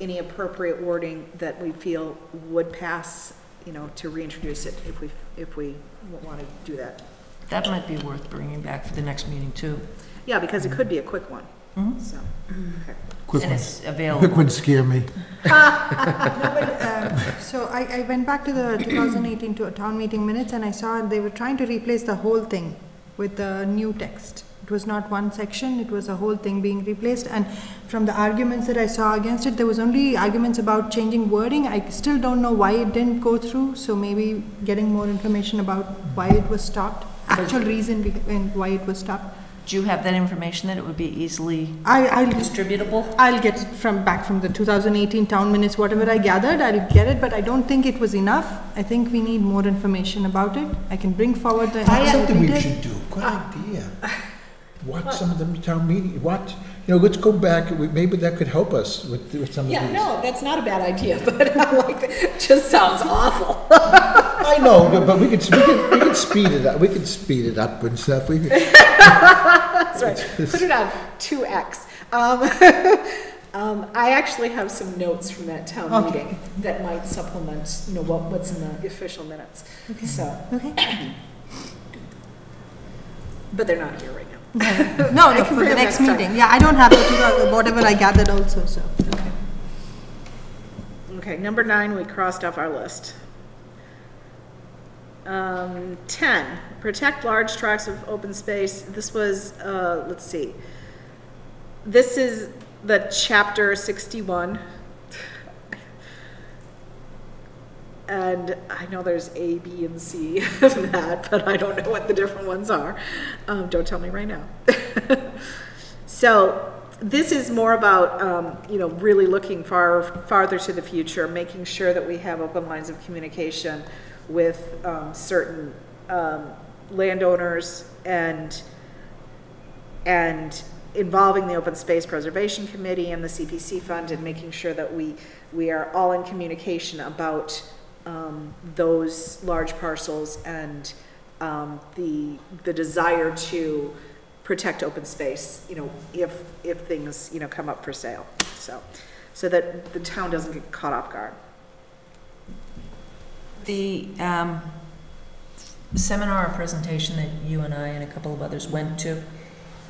any appropriate wording that we feel would pass, you know, to reintroduce it if we, if we want to do that. That might be worth bringing back for the next meeting, too. Yeah, because it could be a quick one. So, okay. Quick And ones, it's quick available. ones scare me. Um, So I, I went back to the 2018 to town meeting minutes and I saw they were trying to replace the whole thing with the new text. It was not one section, it was a whole thing being replaced. And from the arguments that I saw against it, there was only arguments about changing wording. I still don't know why it didn't go through, so maybe getting more information about why it was stopped, actual reason behind why it was stopped. Do you have that information that it would be easily I, I'll distributable? I'll get it from, back from the 2018 town minutes, whatever I gathered, I'll get it, but I don't think it was enough. I think we need more information about it. I can bring forward the. That's something we read should do, good idea. Watch some of them town meeting, watch, you know, let's go back, maybe that could help us with, with some of these. Yeah, no, that's not a bad idea, but I'm like, it just sounds awful. I know, but, but we could, we could, we could speed it up, we could speed it up and stuff, we could, That's right, put it on two X. Um, um, I actually have some notes from that town Okay. meeting that might supplement, you know, what, what's in the official minutes, so. Okay. But they're not here right No, no, for the next time. meeting. Yeah, I don't have whatever I gathered also, so. Okay, number nine, we crossed off our list. Um, ten, protect large tracts of open space. This was, uh, let's see. This is the chapter sixty-one. And I know there's A, B, and C of that, but I don't know what the different ones are. Um, don't tell me right now. So this is more about, um, you know, really looking far, farther to the future, making sure that we have open lines of communication with, um, certain, um, landowners and, and involving the Open Space Preservation Committee and the CPC Fund and making sure that we, we are all in communication about, um, those large parcels and, um, the, the desire to protect open space, you know, if, if things, you know, come up for sale, so, so that the town doesn't get caught off guard. The um, seminar or presentation that you and I and a couple of others went to,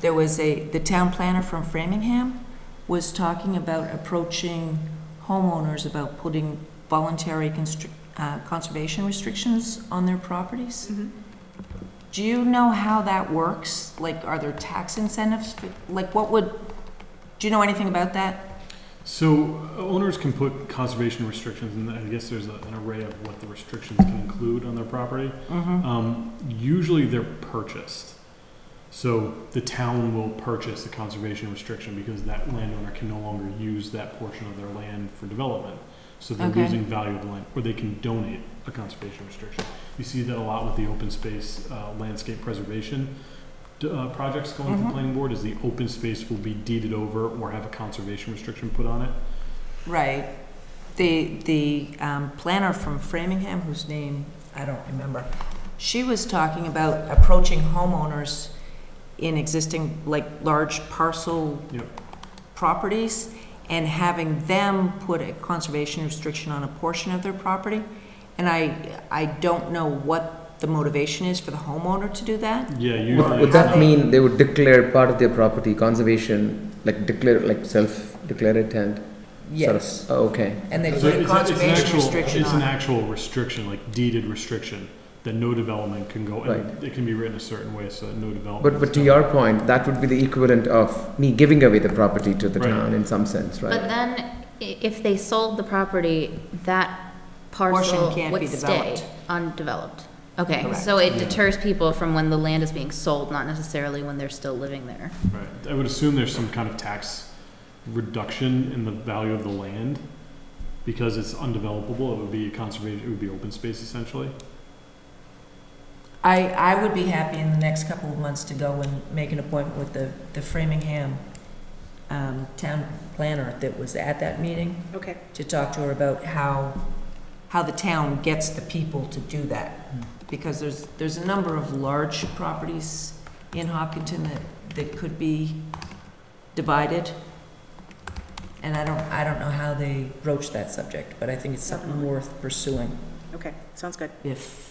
there was a, the town planner from Framingham was talking about approaching homeowners about putting voluntary constr- uh, conservation restrictions on their properties. Do you know how that works? Like, are there tax incentives? for- Like, what would, do you know anything about that? So uh, owners can put conservation restrictions, and I guess there's a- an array of what the restrictions can include on their property. Mm-hmm. Um, usually they're purchased. So the town will purchase a conservation restriction because that landowner can no longer use that portion of their land for development. So they're Okay. losing value of the land, or they can donate a conservation restriction. You see that a lot with the open space, uh, landscape preservation, d- uh, projects going to Mhm. the planning board, is the open space will be deeded over or have a conservation restriction put on it. Right. The, the um, planner from Framingham, whose name I don't remember, she was talking about approaching homeowners in existing, like, large parcel Yep. properties and having them put a conservation restriction on a portion of their property. And I, I don't know what the motivation is for the homeowner to do that. Yeah, Would usually. would that mean they would declare part of their property conservation, like declare, like self-declared intent? Sort of- Yes. oh, Okay. And they So put a it's, it's an conservation actual, restriction it's an on it. actual restriction, like deeded restriction, that no development can go, and Right. it can be written a certain way so that no development. But, but to your point, that would be the equivalent of me giving away the property to the Right. town in some sense, right? But then, if they sold the property, that Portion parcel can't be would stay developed. undeveloped. Okay, Correct. so it Yeah. deters people from when the land is being sold, not necessarily when they're still living there. Right, I would assume there's some kind of tax reduction in the value of the land, because it's undevelopable, it would be a conservation, it would be open space essentially. I, I would be happy in the next couple of months to go and make an appointment with the, the Framingham um, town planner that was at that meeting Okay. to talk to her about how, how the town gets the people to do that. Because there's, there's a number of large properties in Hopkinton that, that could be divided. And I don't, I don't know how they broach that subject, but I think it's something worth pursuing Okay, sounds good. if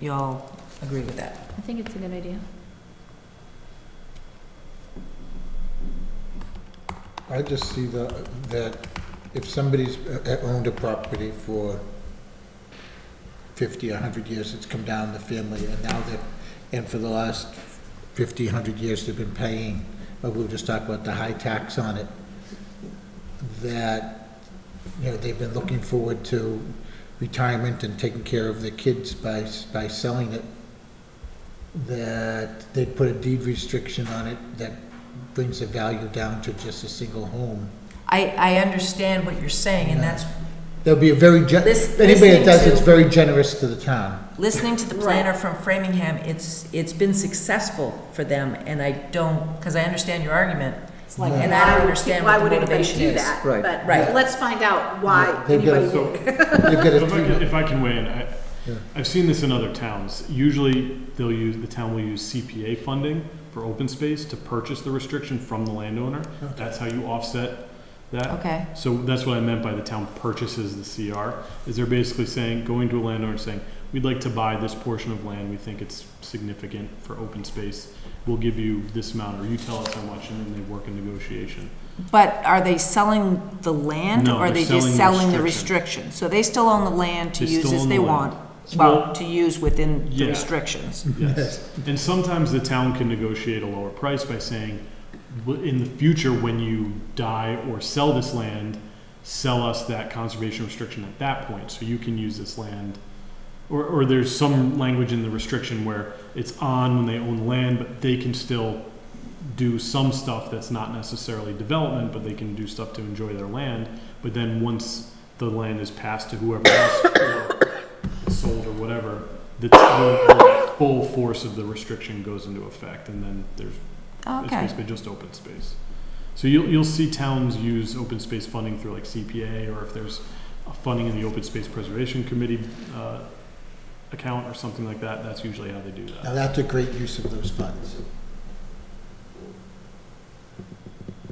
y'all agree with that. I think it's a good idea. I just see the, that if somebody's uh, owned a property for fifty, a hundred years, it's come down the family, and now they're, and for the last fifty, hundred years, they've been paying, uh, we were just talking about the high tax on it, that, you know, they've been looking forward to retirement and taking care of their kids by, by selling it, that they put a deed restriction on it that brings the value down to just a single home. I, I understand what you're saying, and that's, There'll be a very, gen- Lis- anybody that listening does it's to- very generous to the town. listening to the planner from Framingham, it's, it's been successful for them, and I don't, because I understand your argument. Like, And I don't understand why what the would anybody motivation do is. that? Right. But Right. let's find out why They've got anybody a- would. They've got If a I can, three, if I can weigh in, I, Yeah. I've seen this in other towns. Usually, they'll use, the town will use CPA funding for open space to purchase the restriction from the landowner. That's how you offset that. Okay, So that's what I meant by the town purchases the CR, is they're basically saying, going to a landowner and saying, we'd like to buy this portion of land, we think it's significant for open space. We'll give you this amount, or you tell us how much, and then they work a negotiation. but are they selling the land, No, or are they're they just selling the selling the restriction. restriction? So they still own the land to They use still as own they the land. want, Well- well, to use within the Yeah. restrictions. Yes, and sometimes the town can negotiate a lower price by saying, "W- in the future, when you die or sell this land, sell us that conservation restriction at that point, so you can use this land. Or, or there's some language in the restriction where it's on when they own the land, but they can still do some stuff that's not necessarily development, but they can do stuff to enjoy their land. But then once the land is passed to whoever else, or sold or whatever, the, the, the full force of the restriction goes into effect, and then there's, it's basically just open space. So you'll, you'll see towns use open space funding through like CPA, or if there's a funding in the Open Space Preservation Committee, uh, account or something like that, that's usually how they do that. now that's a great use of those funds.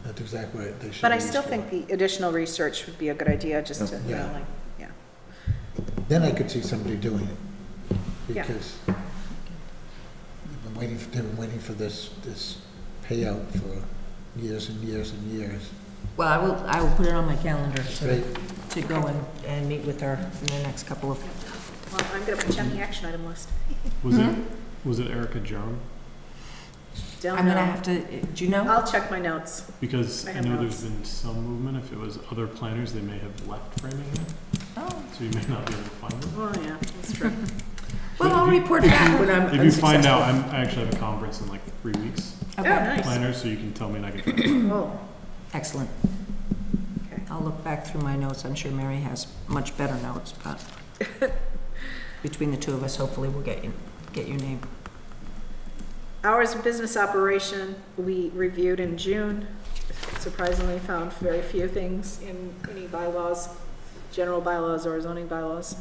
That's exactly what they should But I be still used think the additional research would be a good idea, just to, you Yeah. know, like, yeah. Then I could see somebody doing it, Yeah. because they've been waiting, for- they've been waiting for this, this payout for years and years and years. well, I will, I will put it on my calendar to, Great. to go and, and meet with her in the next couple of, Well, I'm gonna put you on the action item list. Was it, hmm? Was it Erika Jerram? Don't I'm gonna know. have to, eh, do you know? I'll check my notes. Because I I have know notes. there's been some movement. If it was other planners, they may have left Framingham, Oh, so you may not be able to find them. Oh, yeah, that's true. Well, I'll report back when I'm If you find out. I'm, I actually have a conference in like three weeks, Oh, oh Okay, nice. planners, so you can tell me and I can try. Oh, excellent. Okay. I'll look back through my notes. I'm sure Mary has much better notes, but between the two of us, hopefully we'll get you, get your name. Hours of business operation, we reviewed in June. Surprisingly, found very few things in any bylaws, general bylaws or zoning bylaws.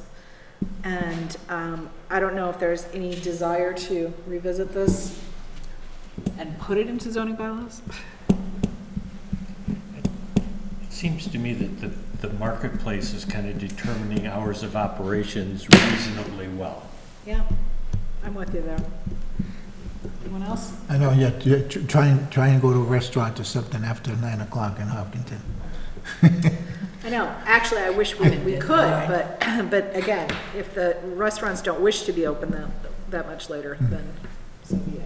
And um, I don't know if there's any desire to revisit this and put it into zoning bylaws? It seems to me that the, the marketplace is kind of determining hours of operations reasonably well. Yeah, I'm with you there. Anyone else? I know, yeah, yeah, tr- try and, try and go to a restaurant or something after nine o'clock in Hopkinton. I know, actually, I wish we, we could, but, but again, if the restaurants don't wish to be open that, that much later, then so be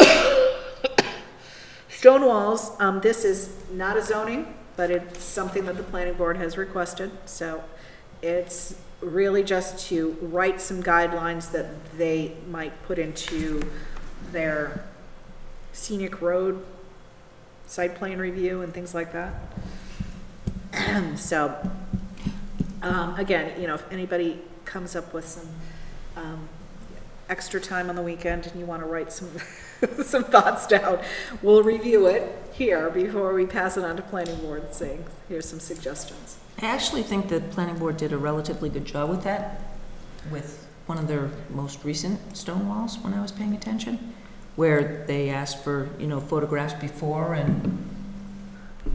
it. Stone walls, um, this is not a zoning, but it's something that the planning board has requested, so it's really just to write some guidelines that they might put into their scenic road site plan review and things like that. So, um, again, you know, if anybody comes up with some, um, extra time on the weekend and you want to write some, some thoughts down, we'll review it here before we pass it on to planning board saying, here's some suggestions. I actually think the planning board did a relatively good job with that, with one of their most recent stone walls, when I was paying attention, where they asked for, you know, photographs before and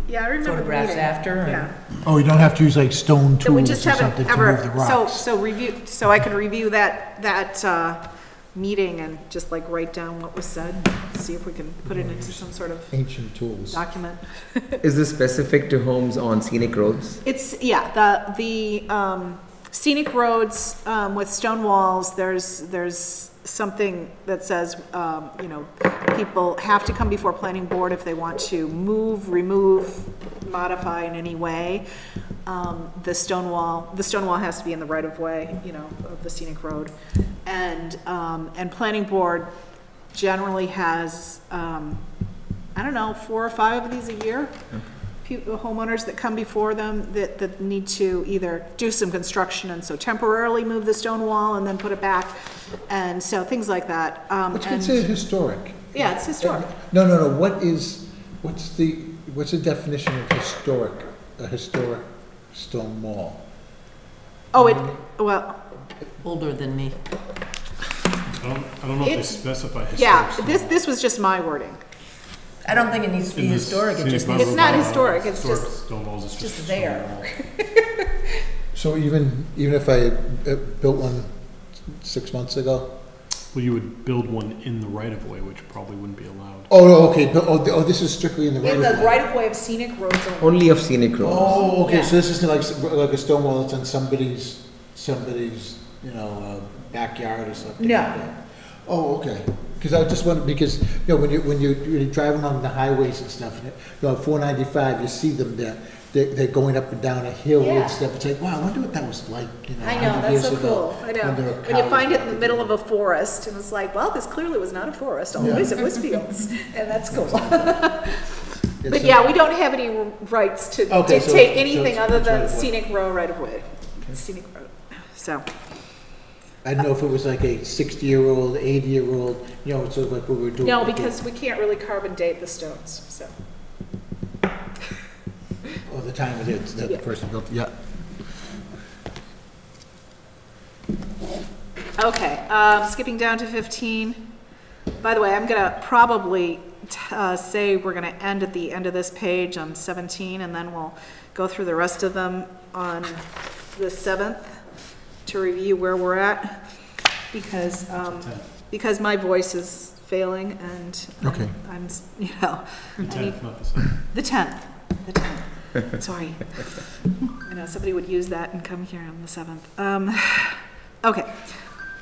Yeah, I remember the photographs meeting. after. and- Yeah. Oh, you don't have to use like stone That we tools or just haven't something to move the ever, so, rocks. so review, so I could review that, that, uh, meeting and just like write down what was said, see if we can put it into some sort of Ancient tools. document. Is this specific to homes on scenic roads? It's, yeah, the, the um, scenic roads um, with stone walls, there's, there's something that says, um, you know, people have to come before planning board if they want to move, remove, modify in any way. Um, The stone wall, the stone wall has to be in the right of way, you know, of the scenic road. And, um, and planning board generally has, um, I don't know, four or five of these a year homeowners that come before them that, that need to either do some construction and so temporarily move the stone wall and then put it back. And so things like that. Um, What's and- considered historic? Yeah, it's historic. No, no, no, what is, what's the, what's the definition of historic, a historic stone wall? Oh, it, well, Older than me. I don't, I don't know if they It's- specify historic. yeah, stone this, this was just my wording. I don't think it needs to be In this historic, it scenic just needs, It's not historic, it's historic just- Stone walls, it's just just. a there. wall. So even, even if I uh, built one six months ago? Well, you would build one in the right of way, which probably wouldn't be allowed. Oh, no, okay, but, oh, th- oh, this is strictly in the right In of the way? right of way of scenic roads only. Only of scenic roads. Oh, okay, Yeah. so this isn't like, s- like a stone wall that's in somebody's, somebody's, you know, uh, backyard or something? No. like that. Oh, okay, because I just wondered, because, you know, when you, when you, you're driving on the highways and stuff, and, you know, four ninety-five, you see them there, they're, they're going up and down a hill Yeah. and stuff, it's like, wow, I wonder what that was like, you know, I know, hundred that's years so ago. cool, I know. when there were When you cows find it in the middle of a forest, and it's like, well, this clearly was not a forest, always it was fields, and that's cool. But yeah, we don't have any rights to Okay, so- dictate so anything it's- other it's than right of way. scenic row right of way. Scenic road, so, I don't know if it was like a sixty-year-old, eighty-year-old, you know, sort of like what we were doing. no, because we can't really carbon date the stones, so. Or the time it is, that the Yeah. person built, yeah. Okay, um, skipping down to fifteen. By the way, I'm gonna probably, t- uh, say we're gonna end at the end of this page on seventeen, and then we'll go through the rest of them on the seventh to review where we're at, because, um, because my voice is failing and I'm- Okay. I'm, s- you know, The I need tenth, not the seventh. The tenth, the tenth, sorry. I know, somebody would use that and come here on the seventh. Um, okay.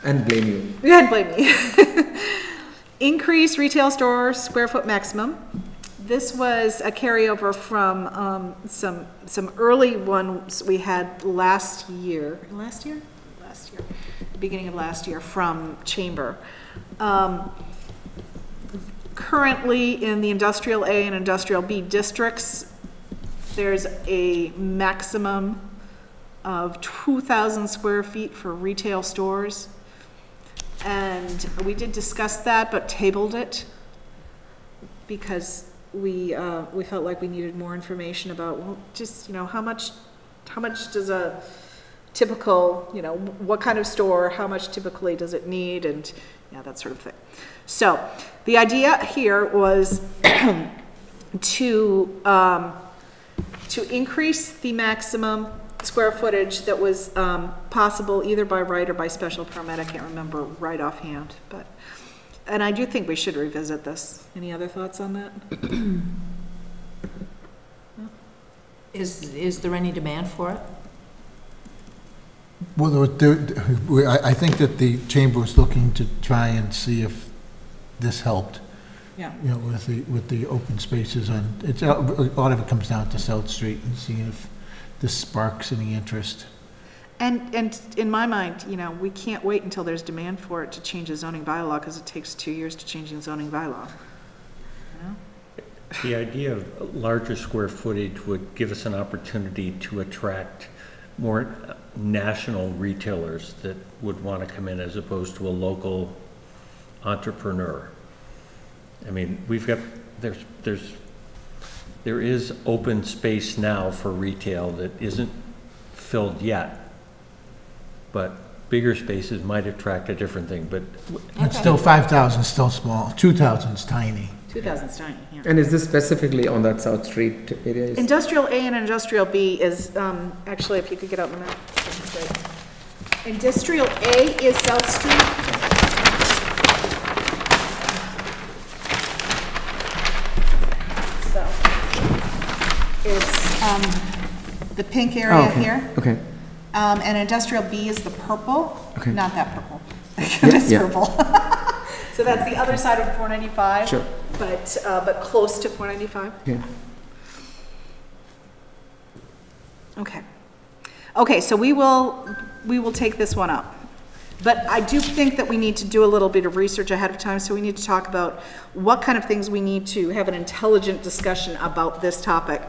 And blame you. You can't blame me. Increase retail store square foot maximum. This was a carryover from um, some, some early ones we had last year, last year? Year, beginning of last year from Chamber. Um, Currently, in the industrial A and industrial B districts, there's a maximum of 2,000 square feet for retail stores. And we did discuss that, but tabled it because we, uh, we felt like we needed more information about, well, just, you know, how much, how much does a typical, you know, what kind of store, how much typically does it need, and, yeah, that sort of thing. So, the idea here was to, um, to increase the maximum square footage that was um, possible either by right or by special permit. I can't remember right offhand, but, and I do think we should revisit this. Any other thoughts on that? Is, is there any demand for it? Well, there- there- I, I think that the chamber was looking to try and see if this helped, Yeah. you know, with the, with the open spaces on, it's, uh, a lot of it comes down to South Street and seeing if this sparks any interest. And, and in my mind, you know, we can't wait until there's demand for it to change the zoning bylaw, because it takes two years to change the zoning bylaw. You know? The idea of larger square footage would give us an opportunity to attract more uh, national retailers that would want to come in as opposed to a local entrepreneur. I mean, we've got, there's, there's, there is open space now for retail that isn't filled yet. But bigger spaces might attract a different thing, but It's still, 5,000 is still small, 2,000 is tiny. 2000's tiny, yeah. And is this specifically on that South Street area? Is- Industrial A and industrial B is, um, actually, if you could get out the map. that'd be great. Industrial A is South Street. So, it's, um, the pink Oh, area okay. here. Okay, Um, and industrial B is the purple, Okay. not that purple. Yeah. purple. So that's the other side of four ninety-five. Sure. But, uh, but close to four ninety-five. okay. Okay. Okay, so we will, we will take this one up. But I do think that we need to do a little bit of research ahead of time, so we need to talk about what kind of things we need to have an intelligent discussion about this topic.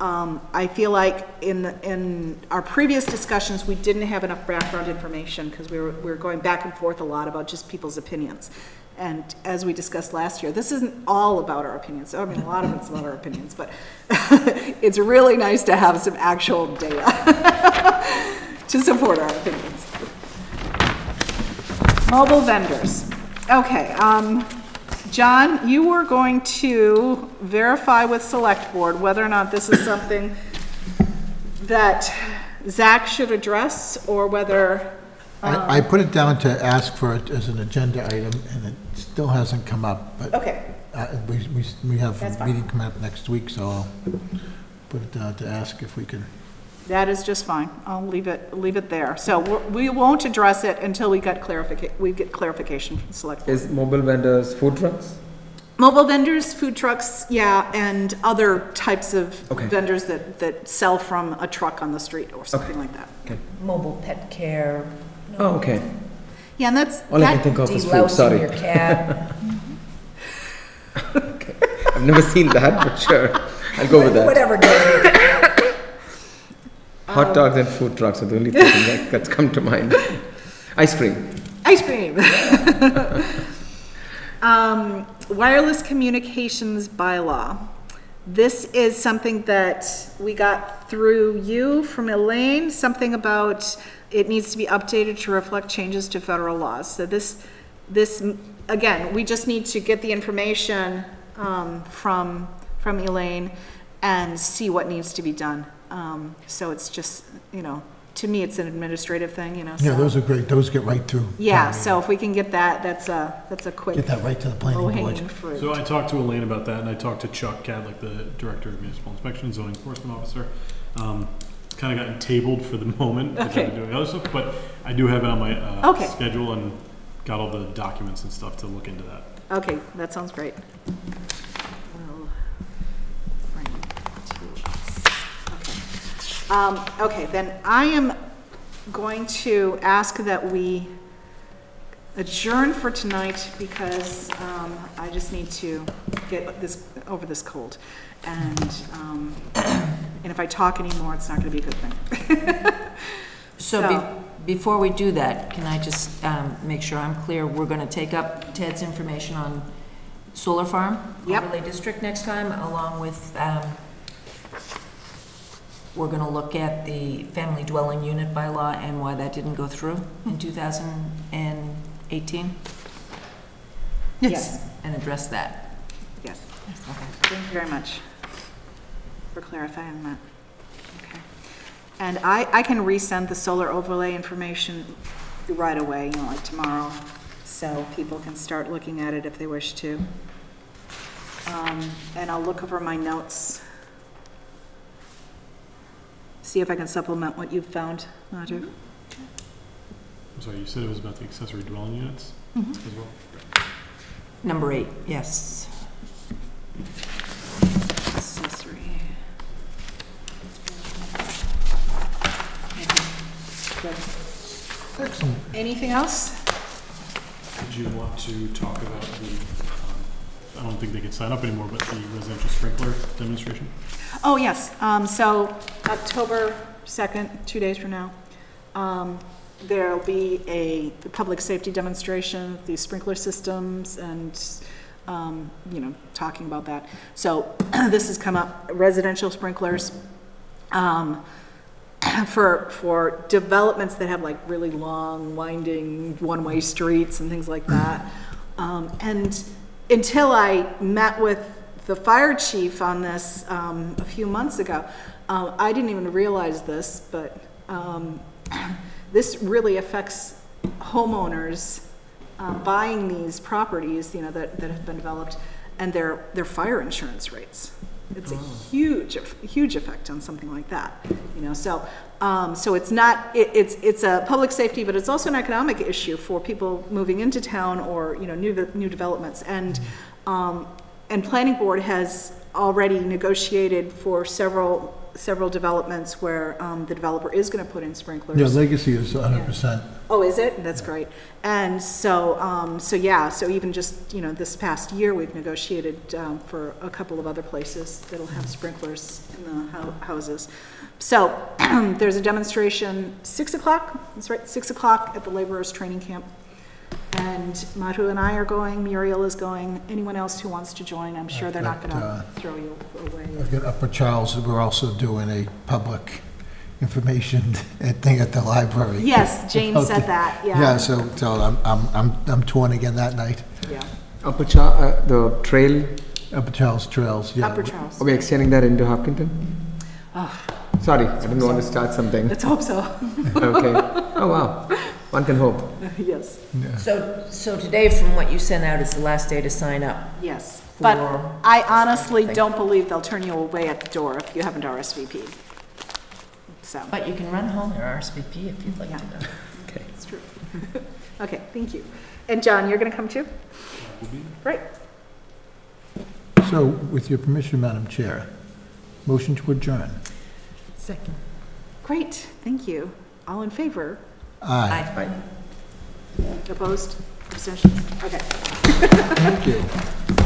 Um, I feel like in, the- in our previous discussions, we didn't have enough background information, because we were, we were going back and forth a lot about just people's opinions. And as we discussed last year, this isn't all about our opinions, I mean, a lot of it's about our opinions, but it's really nice to have some actual data to support our opinions. Mobile vendors. Okay, um, John, you were going to verify with Select Board whether or not this is something that ZAC should address, or whether, I, I put it down to ask for it as an agenda item, and it still hasn't come up, but okay, uh, we, we, we have That's a fine. meeting coming up next week, so I'll put it down to ask if we can. That is just fine. I'll leave it, leave it there. So we're- we won't address it until we get clarifica, we get clarification from the Select Board. Is mobile vendors food trucks? Mobile vendors, food trucks, yeah, and other types of Okay. vendors that, that sell from a truck on the street or something like that. Mobile pet care, Oh, okay. Yeah, and that's, All I can that, think of is food, delousing sorry. your cat, I've never seen that, but sure. I'll go with that. whatever goes with it. Hot dogs and food trucks are the only thing that, that's come to mind. Ice cream. ice cream. Um, wireless communications bylaw. This is something that we got through you from Elaine, something about it needs to be updated to reflect changes to federal laws. So this, this, again, we just need to get the information, um, from, from Elaine and see what needs to be done. Um, so it's just, you know, to me, it's an administrative thing, you know, so. Yeah, those are great, those get right through. Yeah, so if we can get that, that's a, that's a quick, Get that right to the planning board. low-hanging fruit. So I talked to Elaine about that, and I talked to Chuck Kadlik, the Director of Municipal Inspection, Zoning Enforcement Officer. Um, kind of gotten tabled for the moment. because I've been doing other stuff, but I do have it on my uh, Okay. schedule and got all the documents and stuff to look into that. Okay, that sounds great. Will bring to us. Okay. Um, okay, then I am going to ask that we adjourn for tonight because, um, I just need to get this, over this cold. And, um, and if I talk anymore, it's not gonna be a good thing. So So- be- before we do that, can I just um, make sure I'm clear? We're going to take up Ted's information on solar farm Yep. overlay district next time, along with, um, we're going to look at the family dwelling unit bylaw and why that didn't go through in 2018, Yes, and address that. yes. yes. Okay. Thank you very much for clarifying that. Okay. And I, I can resend the solar overlay information right away, you know, like tomorrow, so people can start looking at it if they wish to. Um, And I'll look over my notes, see if I can supplement what you've found, Madhu. I'm sorry, you said it was about the accessory dwelling units Mm-hmm. as well? Number eight, yes. Accessory. Good. Excellent. Anything else? Did you want to talk about the, I don't think they could sign up anymore, but the residential sprinkler demonstration? Oh, yes, um, so October second, two days from now, um, there'll be a public safety demonstration, of these sprinkler systems and, um, you know, talking about that. So this has come up, residential sprinklers, um, for, for developments that have like really long winding one-way streets and things like that. Um, and until I met with the fire chief on this, um, a few months ago, uh, I didn't even realize this, but, um, this really affects homeowners, uh, buying these properties, you know, that, that have been developed, and their, their fire insurance rates. It's a huge, huge effect on something like that, you know, so, um, so it's not, it, it's, it's a public safety, but it's also an economic issue for people moving into town or, you know, new, new developments. And, um, and planning board has already negotiated for several, several developments where, um, the developer is gonna put in sprinklers. Yeah, legacy is hundred percent. Oh, is it? That's great. And so, um, so yeah, so even just, you know, this past year, we've negotiated, um, for a couple of other places that'll have sprinklers in the hou- houses. So, there's a demonstration, six o'clock, that's right, six o'clock at the laborers training camp. And Madhu and I are going, Muriel is going, anyone else who wants to join, I'm sure they're not I've got, gonna uh, throw you away. I've got Upper Charles, we're also doing a public information thing at the library. Yes, Jane said that, yeah. Yeah, so, so I'm, I'm, I'm I'm torn again that night. Yeah, Upper Cha, uh, the trail, Upper Charles Trails, yeah. Upper Charles. are we extending that into Hopkinton? Oh, Sorry, I didn't want to start something. let's hope so, Okay. Oh, wow. One can hope. yes. So, so today, from what you sent out, is the last day to sign up. Yes, but For I honestly something. don't believe they'll turn you away at the door if you haven't RSVP'd. So, But you can run home your RSVP if you'd like to know. Okay. it's true. Okay, thank you. And John, you're gonna come too? Great. So, with your permission, Madam Chair, motion to adjourn. Second. Great, thank you. All in favor? Aye, Bye. Opposed? Abstentions? Okay. thank you.